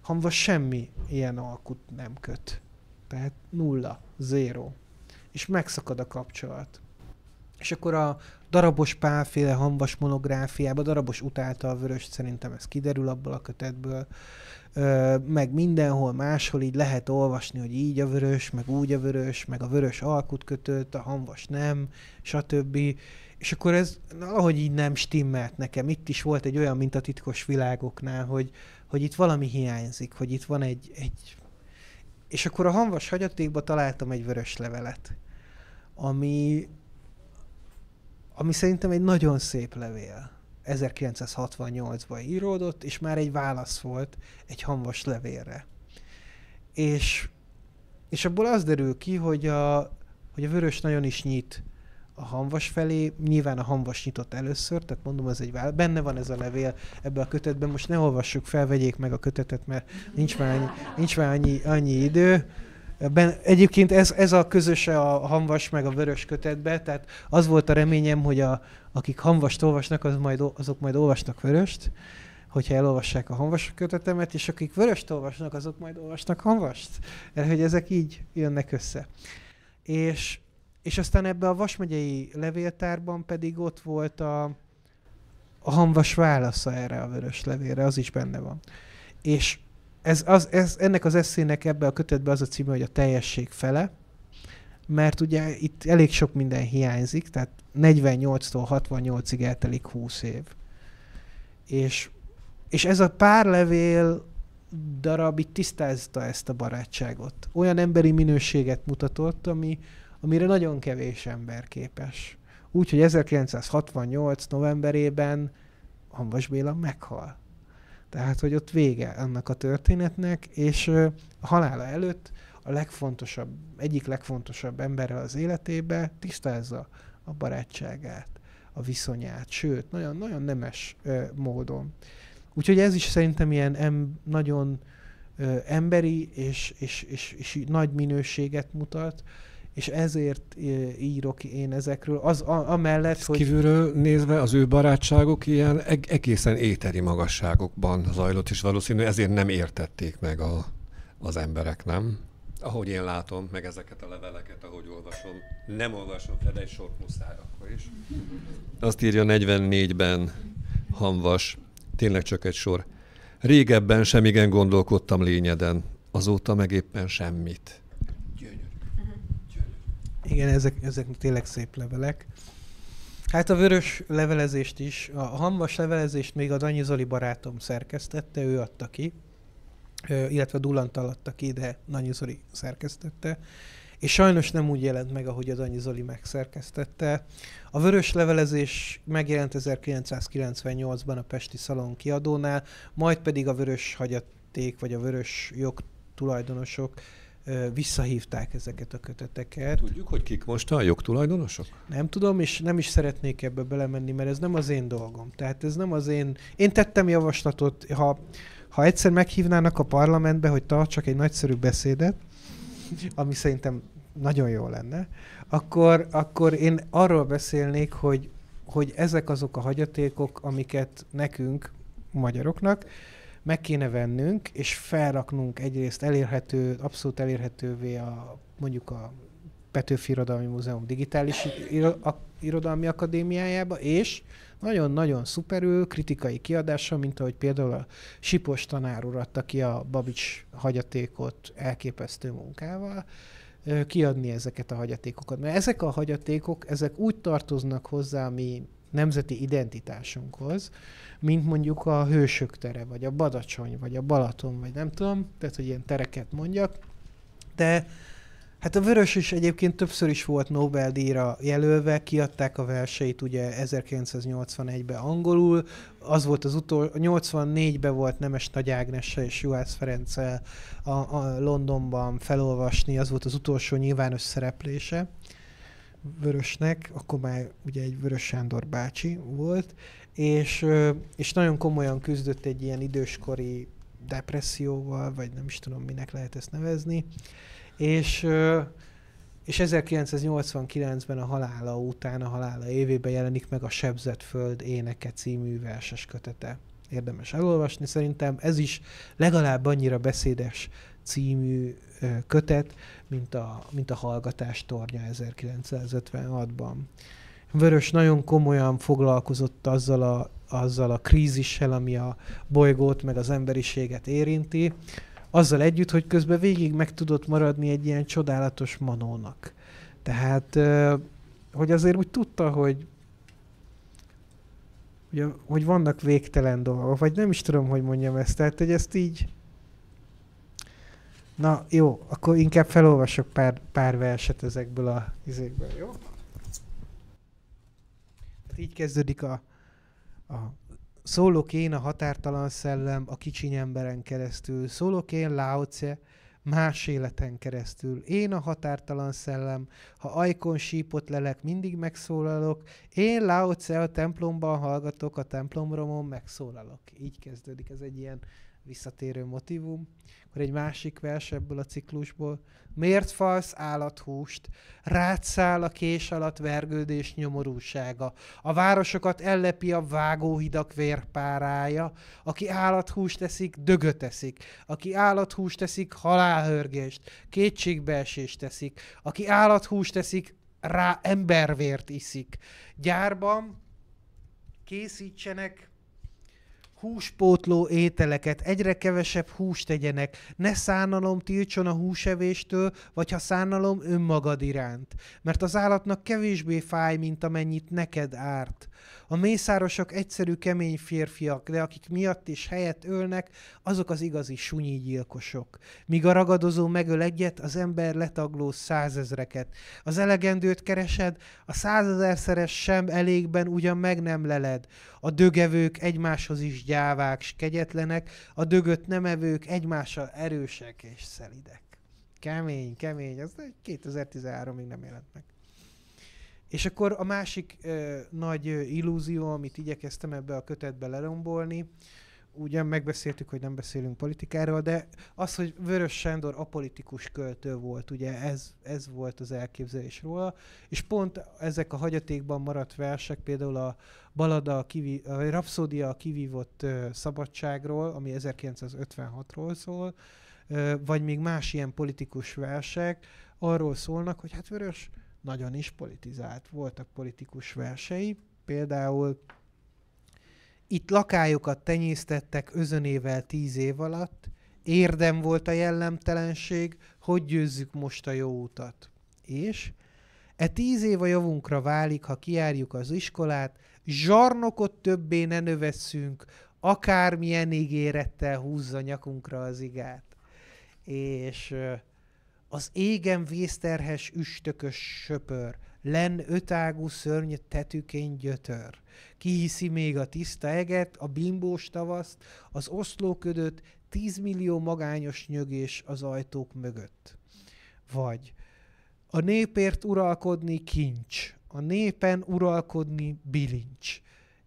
hamva semmi ilyen alkut nem köt. Tehát nulla, zéro. És megszakad a kapcsolat. És akkor a darabos pálféle hamvas monográfiában, darabos utálta a vörös, szerintem ez kiderül abból a kötetből, ö, meg mindenhol máshol így lehet olvasni, hogy így a vörös, meg úgy a vörös, meg a vörös alkut kötött, a hamvas nem, stb. És akkor ez ahogy így nem stimmelt nekem. Itt is volt egy olyan, mint a titkos világoknál, hogy, hogy itt valami hiányzik, hogy itt van egy, egy... És akkor a hamvas hagyatékba találtam egy vörös levelet, ami, ami szerintem egy nagyon szép levél. 1968-ban íródott, és már egy válasz volt egy hamvas levélre. És, és abból az derül ki, hogy a, hogy a vörös nagyon is nyit a hamvas felé, nyilván a hamvas nyitott először, tehát mondom, ez egy válasz. Benne van ez a levél ebbe a kötetben, most ne olvassuk fel, vegyék meg a kötetet, mert nincs már annyi, nincs már annyi, annyi idő. Ben, egyébként ez, ez a közös a hamvas meg a vörös kötetbe, tehát az volt a reményem, hogy a, akik hamvast olvasnak, az majd, azok majd olvasnak vöröst, hogyha elolvassák a hamvas kötetemet, és akik vöröst olvasnak, azok majd olvasnak hamvast. Mert hogy ezek így jönnek össze. És, és aztán ebbe a Vasmegyei levéltárban pedig ott volt a, a hamvas válasza erre a vörös levélre, az is benne van. És ez, az, ez, ennek az eszének ebbe a kötetbe az a címe, hogy a teljesség fele, mert ugye itt elég sok minden hiányzik, tehát 48-tól 68-ig eltelik 20 év. És, és ez a pár levél darab itt tisztázta ezt a barátságot. Olyan emberi minőséget mutatott, ami, amire nagyon kevés ember képes. Úgyhogy 1968 novemberében Hanvas Béla meghal. Tehát, hogy ott vége annak a történetnek, és halála előtt a legfontosabb, egyik legfontosabb emberrel az életébe tisztázza a barátságát, a viszonyát, sőt, nagyon, nagyon nemes ö, módon. Úgyhogy ez is szerintem ilyen em, nagyon ö, emberi és, és, és, és nagy minőséget mutat, és ezért írok én ezekről, az a, amellett, hogy... Kívülről nézve az ő barátságok ilyen eg- egészen éteri magasságokban zajlott, és valószínű ezért nem értették meg a, az emberek, nem? Ahogy én látom, meg ezeket a leveleket, ahogy olvasom. Nem olvasom fel, de egy sort muszáj akkor is. Azt írja 44-ben Hanvas, tényleg csak egy sor. Régebben sem igen gondolkodtam lényeden, azóta meg éppen semmit. Igen, ezek, ezek tényleg szép levelek. Hát a vörös levelezést is, a hamvas levelezést még a Danyi Zoli barátom szerkesztette, ő adta ki, illetve Dulantal adta ki, de Danyi Zoli szerkesztette. És sajnos nem úgy jelent meg, ahogy a Danyi Zoli megszerkesztette. A vörös levelezés megjelent 1998-ban a Pesti Szalon kiadónál, majd pedig a vörös hagyaték, vagy a vörös jogtulajdonosok visszahívták ezeket a köteteket. Tudjuk, hogy kik most a jogtulajdonosok? Nem tudom, és nem is szeretnék ebbe belemenni, mert ez nem az én dolgom. Tehát ez nem az én... Én tettem javaslatot, ha, ha egyszer meghívnának a parlamentbe, hogy tartsak egy nagyszerű beszédet, ami szerintem nagyon jó lenne, akkor, akkor én arról beszélnék, hogy, hogy ezek azok a hagyatékok, amiket nekünk, magyaroknak, meg kéne vennünk, és felraknunk egyrészt elérhető, abszolút elérhetővé a, mondjuk a Petőfi Irodalmi Múzeum digitális irodalmi akadémiájába, és nagyon-nagyon szuperül kritikai kiadása, mint ahogy például a Sipos tanár úr adta ki a Babics hagyatékot elképesztő munkával, kiadni ezeket a hagyatékokat. Mert ezek a hagyatékok, ezek úgy tartoznak hozzá a mi nemzeti identitásunkhoz, mint mondjuk a Hősök tere, vagy a Badacsony, vagy a Balaton, vagy nem tudom, tehát hogy ilyen tereket mondjak, de Hát a Vörös is egyébként többször is volt Nobel-díjra jelölve, kiadták a verseit ugye 1981-ben angolul, az volt az utolsó, 84-ben volt Nemes Nagy Ágnessel és Juhász Ferenccel a, a Londonban felolvasni, az volt az utolsó nyilvános szereplése Vörösnek, akkor már ugye egy Vörös Sándor bácsi volt, és, és nagyon komolyan küzdött egy ilyen időskori depresszióval, vagy nem is tudom, minek lehet ezt nevezni, és, és 1989-ben a halála után, a halála évében jelenik meg a Sebzett Föld éneke című verses kötete. Érdemes elolvasni, szerintem ez is legalább annyira beszédes című kötet, mint a, mint a Hallgatás tornya 1956-ban. Vörös nagyon komolyan foglalkozott azzal a, azzal a krízissel, ami a bolygót meg az emberiséget érinti, azzal együtt, hogy közben végig meg tudott maradni egy ilyen csodálatos manónak. Tehát, hogy azért úgy tudta, hogy hogy, hogy vannak végtelen dolgok, vagy nem is tudom, hogy mondjam ezt, tehát, hogy ezt így Na, jó, akkor inkább felolvasok pár, pár verset ezekből a izékből, jó? így kezdődik a, a szólok én a határtalan szellem a kicsiny emberen keresztül, szólok én Lao Tse, más életen keresztül. Én a határtalan szellem, ha ajkon sípot lelek, mindig megszólalok. Én Lao Tse a templomban hallgatok, a templomromon megszólalok. Így kezdődik, ez egy ilyen visszatérő motivum. Akkor egy másik vers ebből a ciklusból. Miért falsz állathúst? Rátszál a kés alatt vergődés nyomorúsága. A városokat ellepi a vágóhidak vérpárája. Aki állathúst teszik, dögöt teszik. Aki állathúst teszik, halálhörgést, kétségbeesést teszik. Aki állathúst teszik, rá embervért iszik. Gyárban készítsenek húspótló ételeket, egyre kevesebb húst tegyenek, ne szánalom tiltson a húsevéstől, vagy ha szánalom önmagad iránt, mert az állatnak kevésbé fáj, mint amennyit neked árt. A mészárosok egyszerű kemény férfiak, de akik miatt is helyet ölnek, azok az igazi sunyi gyilkosok. Míg a ragadozó megöl egyet, az ember letagló százezreket. Az elegendőt keresed, a százezerszeres sem elégben ugyan meg nem leled. A dögevők egymáshoz is gyávák, s kegyetlenek, a dögöt nem evők egymással erősek és szelidek. Kemény, kemény, ez 2013-ig nem jelent meg. És akkor a másik ö, nagy illúzió, amit igyekeztem ebbe a kötetbe lerombolni, ugyan megbeszéltük, hogy nem beszélünk politikáról, de az, hogy Vörös Sándor apolitikus költő volt, ugye ez, ez volt az elképzelés róla, és pont ezek a hagyatékban maradt versek, például a Balada, a, kivi, a Rapszódia a kivívott ö, szabadságról, ami 1956-ról szól, vagy még más ilyen politikus versek, arról szólnak, hogy hát Vörös nagyon is politizált. Voltak politikus versei, például itt lakályokat tenyésztettek özönével tíz év alatt, érdem volt a jellemtelenség, hogy győzzük most a jó utat. És e tíz év a javunkra válik, ha kiárjuk az iskolát, zsarnokot többé ne növesszünk, akármilyen ígérettel húzza nyakunkra az igát. És az égen vészterhes üstökös söpör, len ötágú szörny tetükén gyötör. Kihiszi még a tiszta eget, a bimbós tavaszt, az oszlóködöt, tízmillió magányos nyögés az ajtók mögött. Vagy a népért uralkodni kincs, a népen uralkodni bilincs.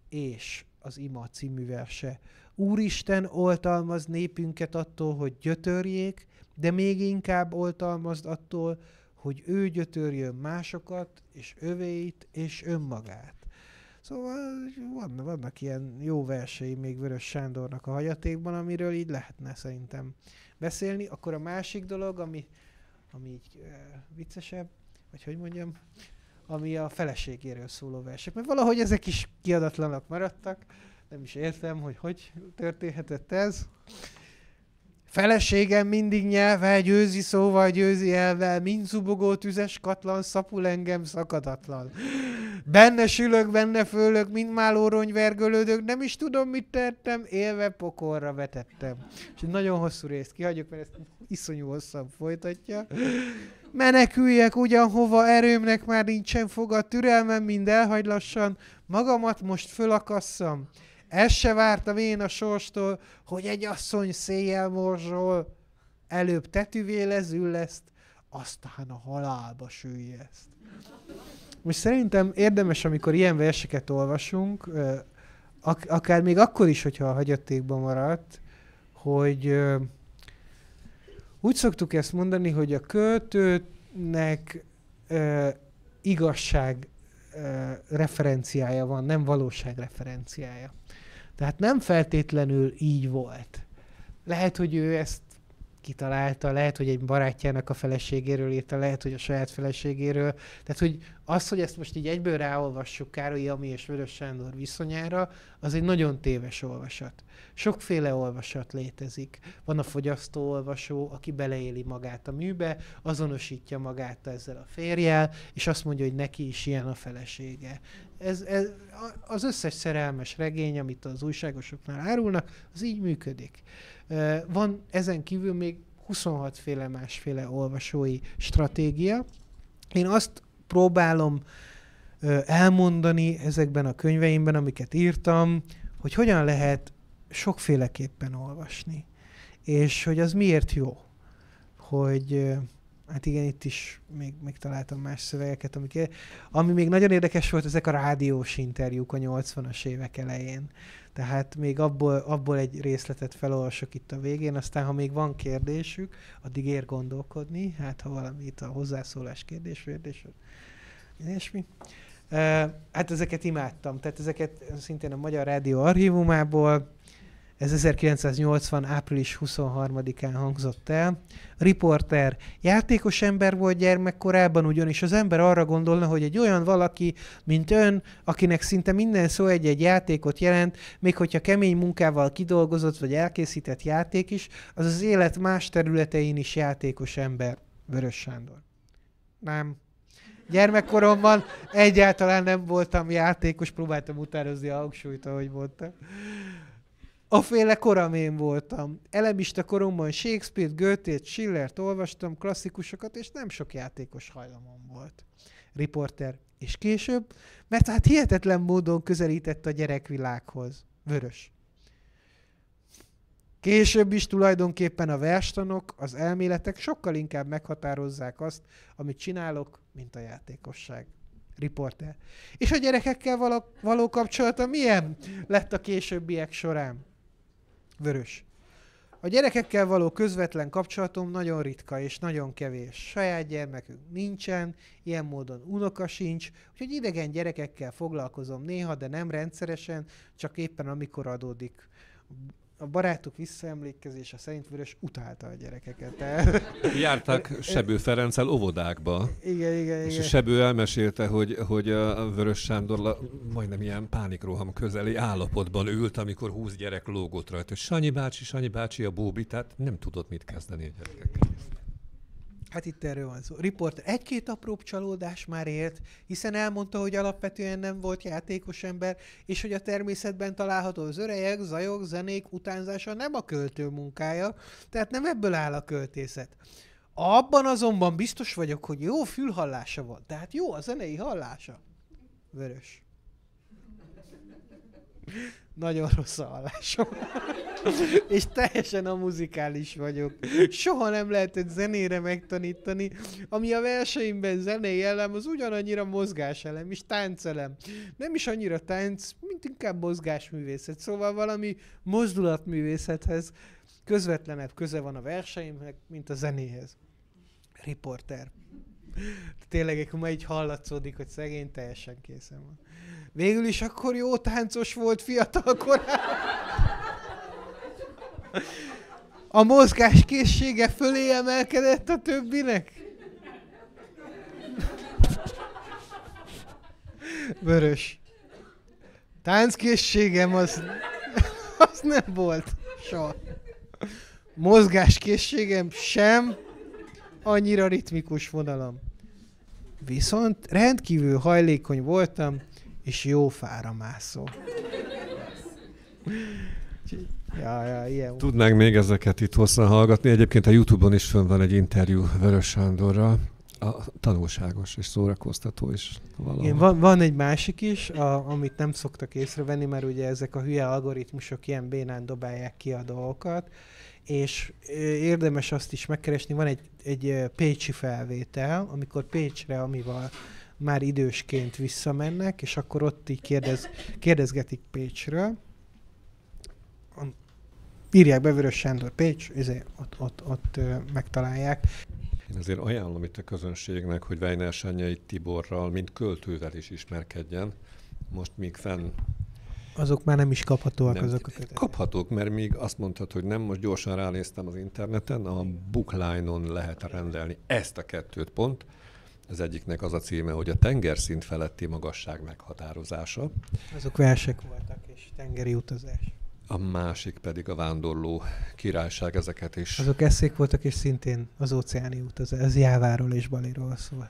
És az ima című verse. Úristen oltalmaz népünket attól, hogy gyötörjék, de még inkább oltalmazd attól, hogy ő gyötörjön másokat, és övéit, és önmagát. Szóval vannak, vannak ilyen jó versei még Vörös Sándornak a hagyatékban, amiről így lehetne szerintem beszélni. Akkor a másik dolog, ami, ami így e, viccesebb, vagy hogy mondjam, ami a feleségéről szóló versek. Mert valahogy ezek is kiadatlanak maradtak. Nem is értem, hogy hogy történhetett ez. Feleségem mindig nyelvel, győzi szóval, győzi elvel, mind zubogó tüzes katlan, szapul engem szakadatlan. Benne sülök, benne fölök, mind málórony vergölődök, nem is tudom, mit tettem, élve pokorra vetettem. És egy nagyon hosszú részt kihagyjuk, mert ezt iszonyú hosszan folytatja. Meneküljek ugyanhova, erőmnek már nincsen fogad, türelmem mind elhagy lassan, magamat most fölakasszam. Ezt se vártam én a sorstól, hogy egy asszony széjjel morzsol, előbb tetűvé lezül ezt, aztán a halálba sülj ezt. Most szerintem érdemes, amikor ilyen verseket olvasunk, ak- akár még akkor is, hogyha a hagyatékban maradt, hogy úgy szoktuk ezt mondani, hogy a költőnek igazság referenciája van, nem valóság referenciája. Tehát nem feltétlenül így volt. Lehet, hogy ő ezt kitalálta, lehet, hogy egy barátjának a feleségéről írta, lehet, hogy a saját feleségéről. Tehát, hogy az, hogy ezt most így egyből ráolvassuk Károly Ami és Vörös Sándor viszonyára, az egy nagyon téves olvasat. Sokféle olvasat létezik. Van a fogyasztó olvasó, aki beleéli magát a műbe, azonosítja magát ezzel a férjel, és azt mondja, hogy neki is ilyen a felesége. Ez, ez, az összes szerelmes regény, amit az újságosoknál árulnak, az így működik. Van ezen kívül még 26 féle másféle olvasói stratégia. Én azt próbálom elmondani ezekben a könyveimben, amiket írtam, hogy hogyan lehet sokféleképpen olvasni. És hogy az miért jó. Hogy hát igen, itt is még, még találtam más szövegeket, amik, ami még nagyon érdekes volt, ezek a rádiós interjúk a 80-as évek elején. Tehát még abból, abból egy részletet felolvasok itt a végén, aztán ha még van kérdésük, addig ér gondolkodni, hát ha valami itt a hozzászólás kérdés, kérdés, ilyesmi. Uh, hát ezeket imádtam, tehát ezeket szintén a Magyar Rádió archívumából, ez 1980. április 23-án hangzott el. Riporter játékos ember volt gyermekkorában, ugyanis az ember arra gondolna, hogy egy olyan valaki, mint ön, akinek szinte minden szó egy-egy játékot jelent, még hogyha kemény munkával kidolgozott vagy elkészített játék is, az az élet más területein is játékos ember. Vörös Sándor. Nem. Gyermekkoromban egyáltalán nem voltam játékos, próbáltam utánozni a hangsúlyt, ahogy mondtam. A féle koram én voltam. Elemista koromban Shakespeare-t, Goethe-t, Schillert olvastam, klasszikusokat, és nem sok játékos hajlamom volt. Riporter. És később, mert hát hihetetlen módon közelített a gyerekvilághoz. Vörös. Később is tulajdonképpen a verstanok, az elméletek sokkal inkább meghatározzák azt, amit csinálok, mint a játékosság. Riporter. És a gyerekekkel való, való kapcsolata milyen lett a későbbiek során? Vörös. A gyerekekkel való közvetlen kapcsolatom nagyon ritka és nagyon kevés. Saját gyermekünk nincsen, ilyen módon unoka sincs, úgyhogy idegen gyerekekkel foglalkozom néha, de nem rendszeresen, csak éppen amikor adódik a barátok visszaemlékezése szerint Vörös utálta a gyerekeket. Jártak Sebő Ferenccel óvodákba. Igen, igen, és igen. a Sebő elmesélte, hogy, hogy a Vörös Sándor majdnem ilyen pánikroham közeli állapotban ült, amikor húsz gyerek lógott rajta. Sanyi bácsi, Sanyi bácsi, a Bóbi, tehát nem tudott mit kezdeni a gyerekekkel. Hát itt erről van szó. Riporter egy-két apróbb csalódás már ért, hiszen elmondta, hogy alapvetően nem volt játékos ember, és hogy a természetben található az örejek, zajok, zenék utánzása nem a költő munkája, tehát nem ebből áll a költészet. Abban azonban biztos vagyok, hogy jó fülhallása van, tehát jó a zenei hallása. Vörös. Nagyon rossz a hallásom. és teljesen a muzikális vagyok. Soha nem lehetett zenére megtanítani, ami a verseimben zenei elem, az ugyanannyira mozgáselem és táncelem. Nem is annyira tánc, mint inkább mozgásművészet. Szóval valami mozdulatművészethez közvetlenebb köze van a verseimnek, mint a zenéhez. Riporter. Tényleg, akkor ma így hallatszódik, hogy szegény teljesen készen van. Végül is akkor jó táncos volt fiatal. A mozgás készsége fölé emelkedett a többinek? Vörös. Tánckészségem az, az nem volt soha. Mozgáskészségem sem, annyira ritmikus vonalam. Viszont rendkívül hajlékony voltam, és jó fára mászó. Ja, ja, ilyen Tudnánk még ezeket itt hosszan hallgatni. Egyébként a Youtube-on is fönn van egy interjú Vörös Sándorral. A tanulságos és szórakoztató is valahol. Igen, van, van egy másik is, a, amit nem szoktak észrevenni, mert ugye ezek a hülye algoritmusok ilyen bénán dobálják ki a dolgokat, és érdemes azt is megkeresni, van egy, egy Pécsi felvétel, amikor Pécsre, amivel már idősként visszamennek, és akkor ott így kérdez, kérdezgetik Pécsről. Írják be Vörös Sándor Pécs, ezért ott, ott, ott ö, megtalálják. Én azért ajánlom itt a közönségnek, hogy Weiner Sanyai Tiborral, mint költővel is ismerkedjen. Most még fenn Azok már nem is kaphatóak, Nem, azok a kötetek. kaphatók, mert még azt mondtad, hogy nem, most gyorsan ránéztem az interneten, a Bookline-on lehet rendelni ezt a kettőt pont. Az egyiknek az a címe, hogy a tengerszint feletti magasság meghatározása, Azok versek voltak, és tengeri utazás. a másik pedig a vándorló királyság, ezeket is. Azok eszék voltak, és szintén az óceáni utazás. Ez Jáváról és Baliról szól.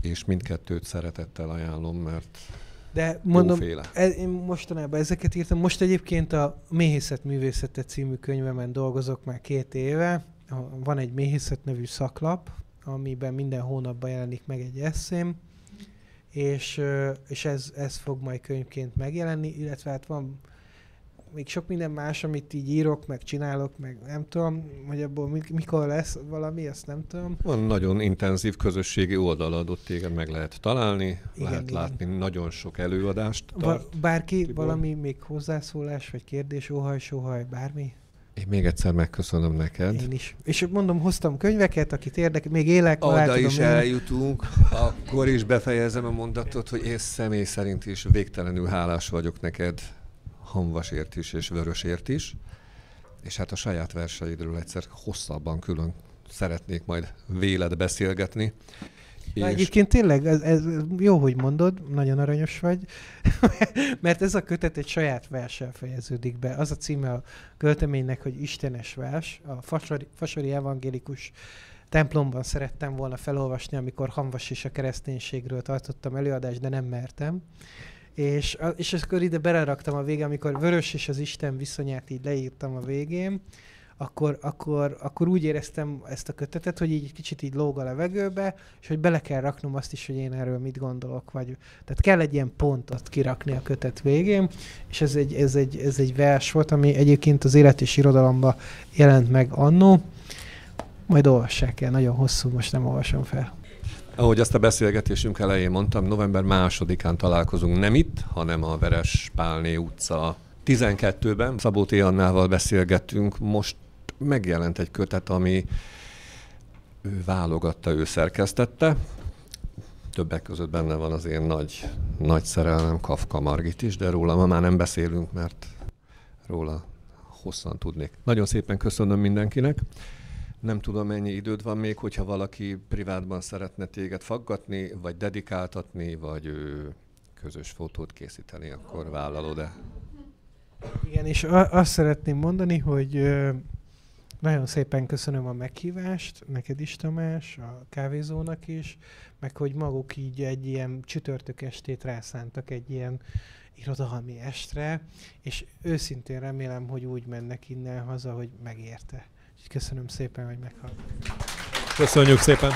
És mindkettőt szeretettel ajánlom, mert De mondom, jóféle. e, én mostanában ezeket írtam. Most egyébként a Méhészet művészete című könyvemen dolgozok már két éve. Van egy Méhészet nevű szaklap, amiben minden hónapban jelenik meg egy eszém, és, és ez, ez fog majd könyvként megjelenni, illetve hát van még sok minden más, amit így írok, meg csinálok, meg nem tudom, hogy abból mi- mikor lesz valami, azt nem tudom. Van nagyon intenzív közösségi oldalad, ott téged meg lehet találni, Igen, lehet igen. látni nagyon sok előadást. Tart. bárki, Tibor? valami még hozzászólás, vagy kérdés, óhaj, sóhaj, bármi? Én még egyszer megköszönöm neked. Én is. És mondom, hoztam könyveket, akit érdekel, még élek, Oda tudom is írni. eljutunk, akkor is befejezem a mondatot, hogy én személy szerint is végtelenül hálás vagyok neked, hamvasért is és vörösért is, és hát a saját verseidről egyszer hosszabban külön szeretnék majd véled beszélgetni. És... Egyébként tényleg, ez, ez jó, hogy mondod, nagyon aranyos vagy, mert ez a kötet egy saját verssel fejeződik be. Az a címe a költeménynek, hogy Istenes vers, a Fasori, Fasori evangélikus templomban szerettem volna felolvasni, amikor Hanvas és a kereszténységről tartottam előadást, de nem mertem. És, és akkor ide beleraktam a vége, amikor Vörös és az Isten viszonyát így leírtam a végén, akkor, akkor, akkor úgy éreztem ezt a kötetet, hogy így kicsit így lóg a levegőbe, és hogy bele kell raknom azt is, hogy én erről mit gondolok, vagy tehát kell egy ilyen pontot kirakni a kötet végén, és ez egy, ez egy, ez egy vers volt, ami egyébként az élet és irodalomba jelent meg annó, majd olvassák el, nagyon hosszú, most nem olvasom fel. Ahogy azt a beszélgetésünk elején mondtam, november másodikán találkozunk nem itt, hanem a Veres Pálné utca 12-ben. Szabó T. Annával beszélgettünk, most megjelent egy kötet, ami ő válogatta, ő szerkesztette. Többek között benne van az én nagy, nagy szerelmem, Kafka Margit is, de róla ma már nem beszélünk, mert róla hosszan tudnék. Nagyon szépen köszönöm mindenkinek. Nem tudom, mennyi időd van még, hogyha valaki privátban szeretne téged faggatni, vagy dedikáltatni, vagy ő közös fotót készíteni, akkor vállalod-e? Igen, és azt szeretném mondani, hogy nagyon szépen köszönöm a meghívást, neked is Tamás, a kávézónak is, meg hogy maguk így egy ilyen csütörtök estét rászántak egy ilyen irodalmi estre, és őszintén remélem, hogy úgy mennek innen haza, hogy megérte. Köszönöm szépen, hogy meghallgattak. Köszönjük szépen!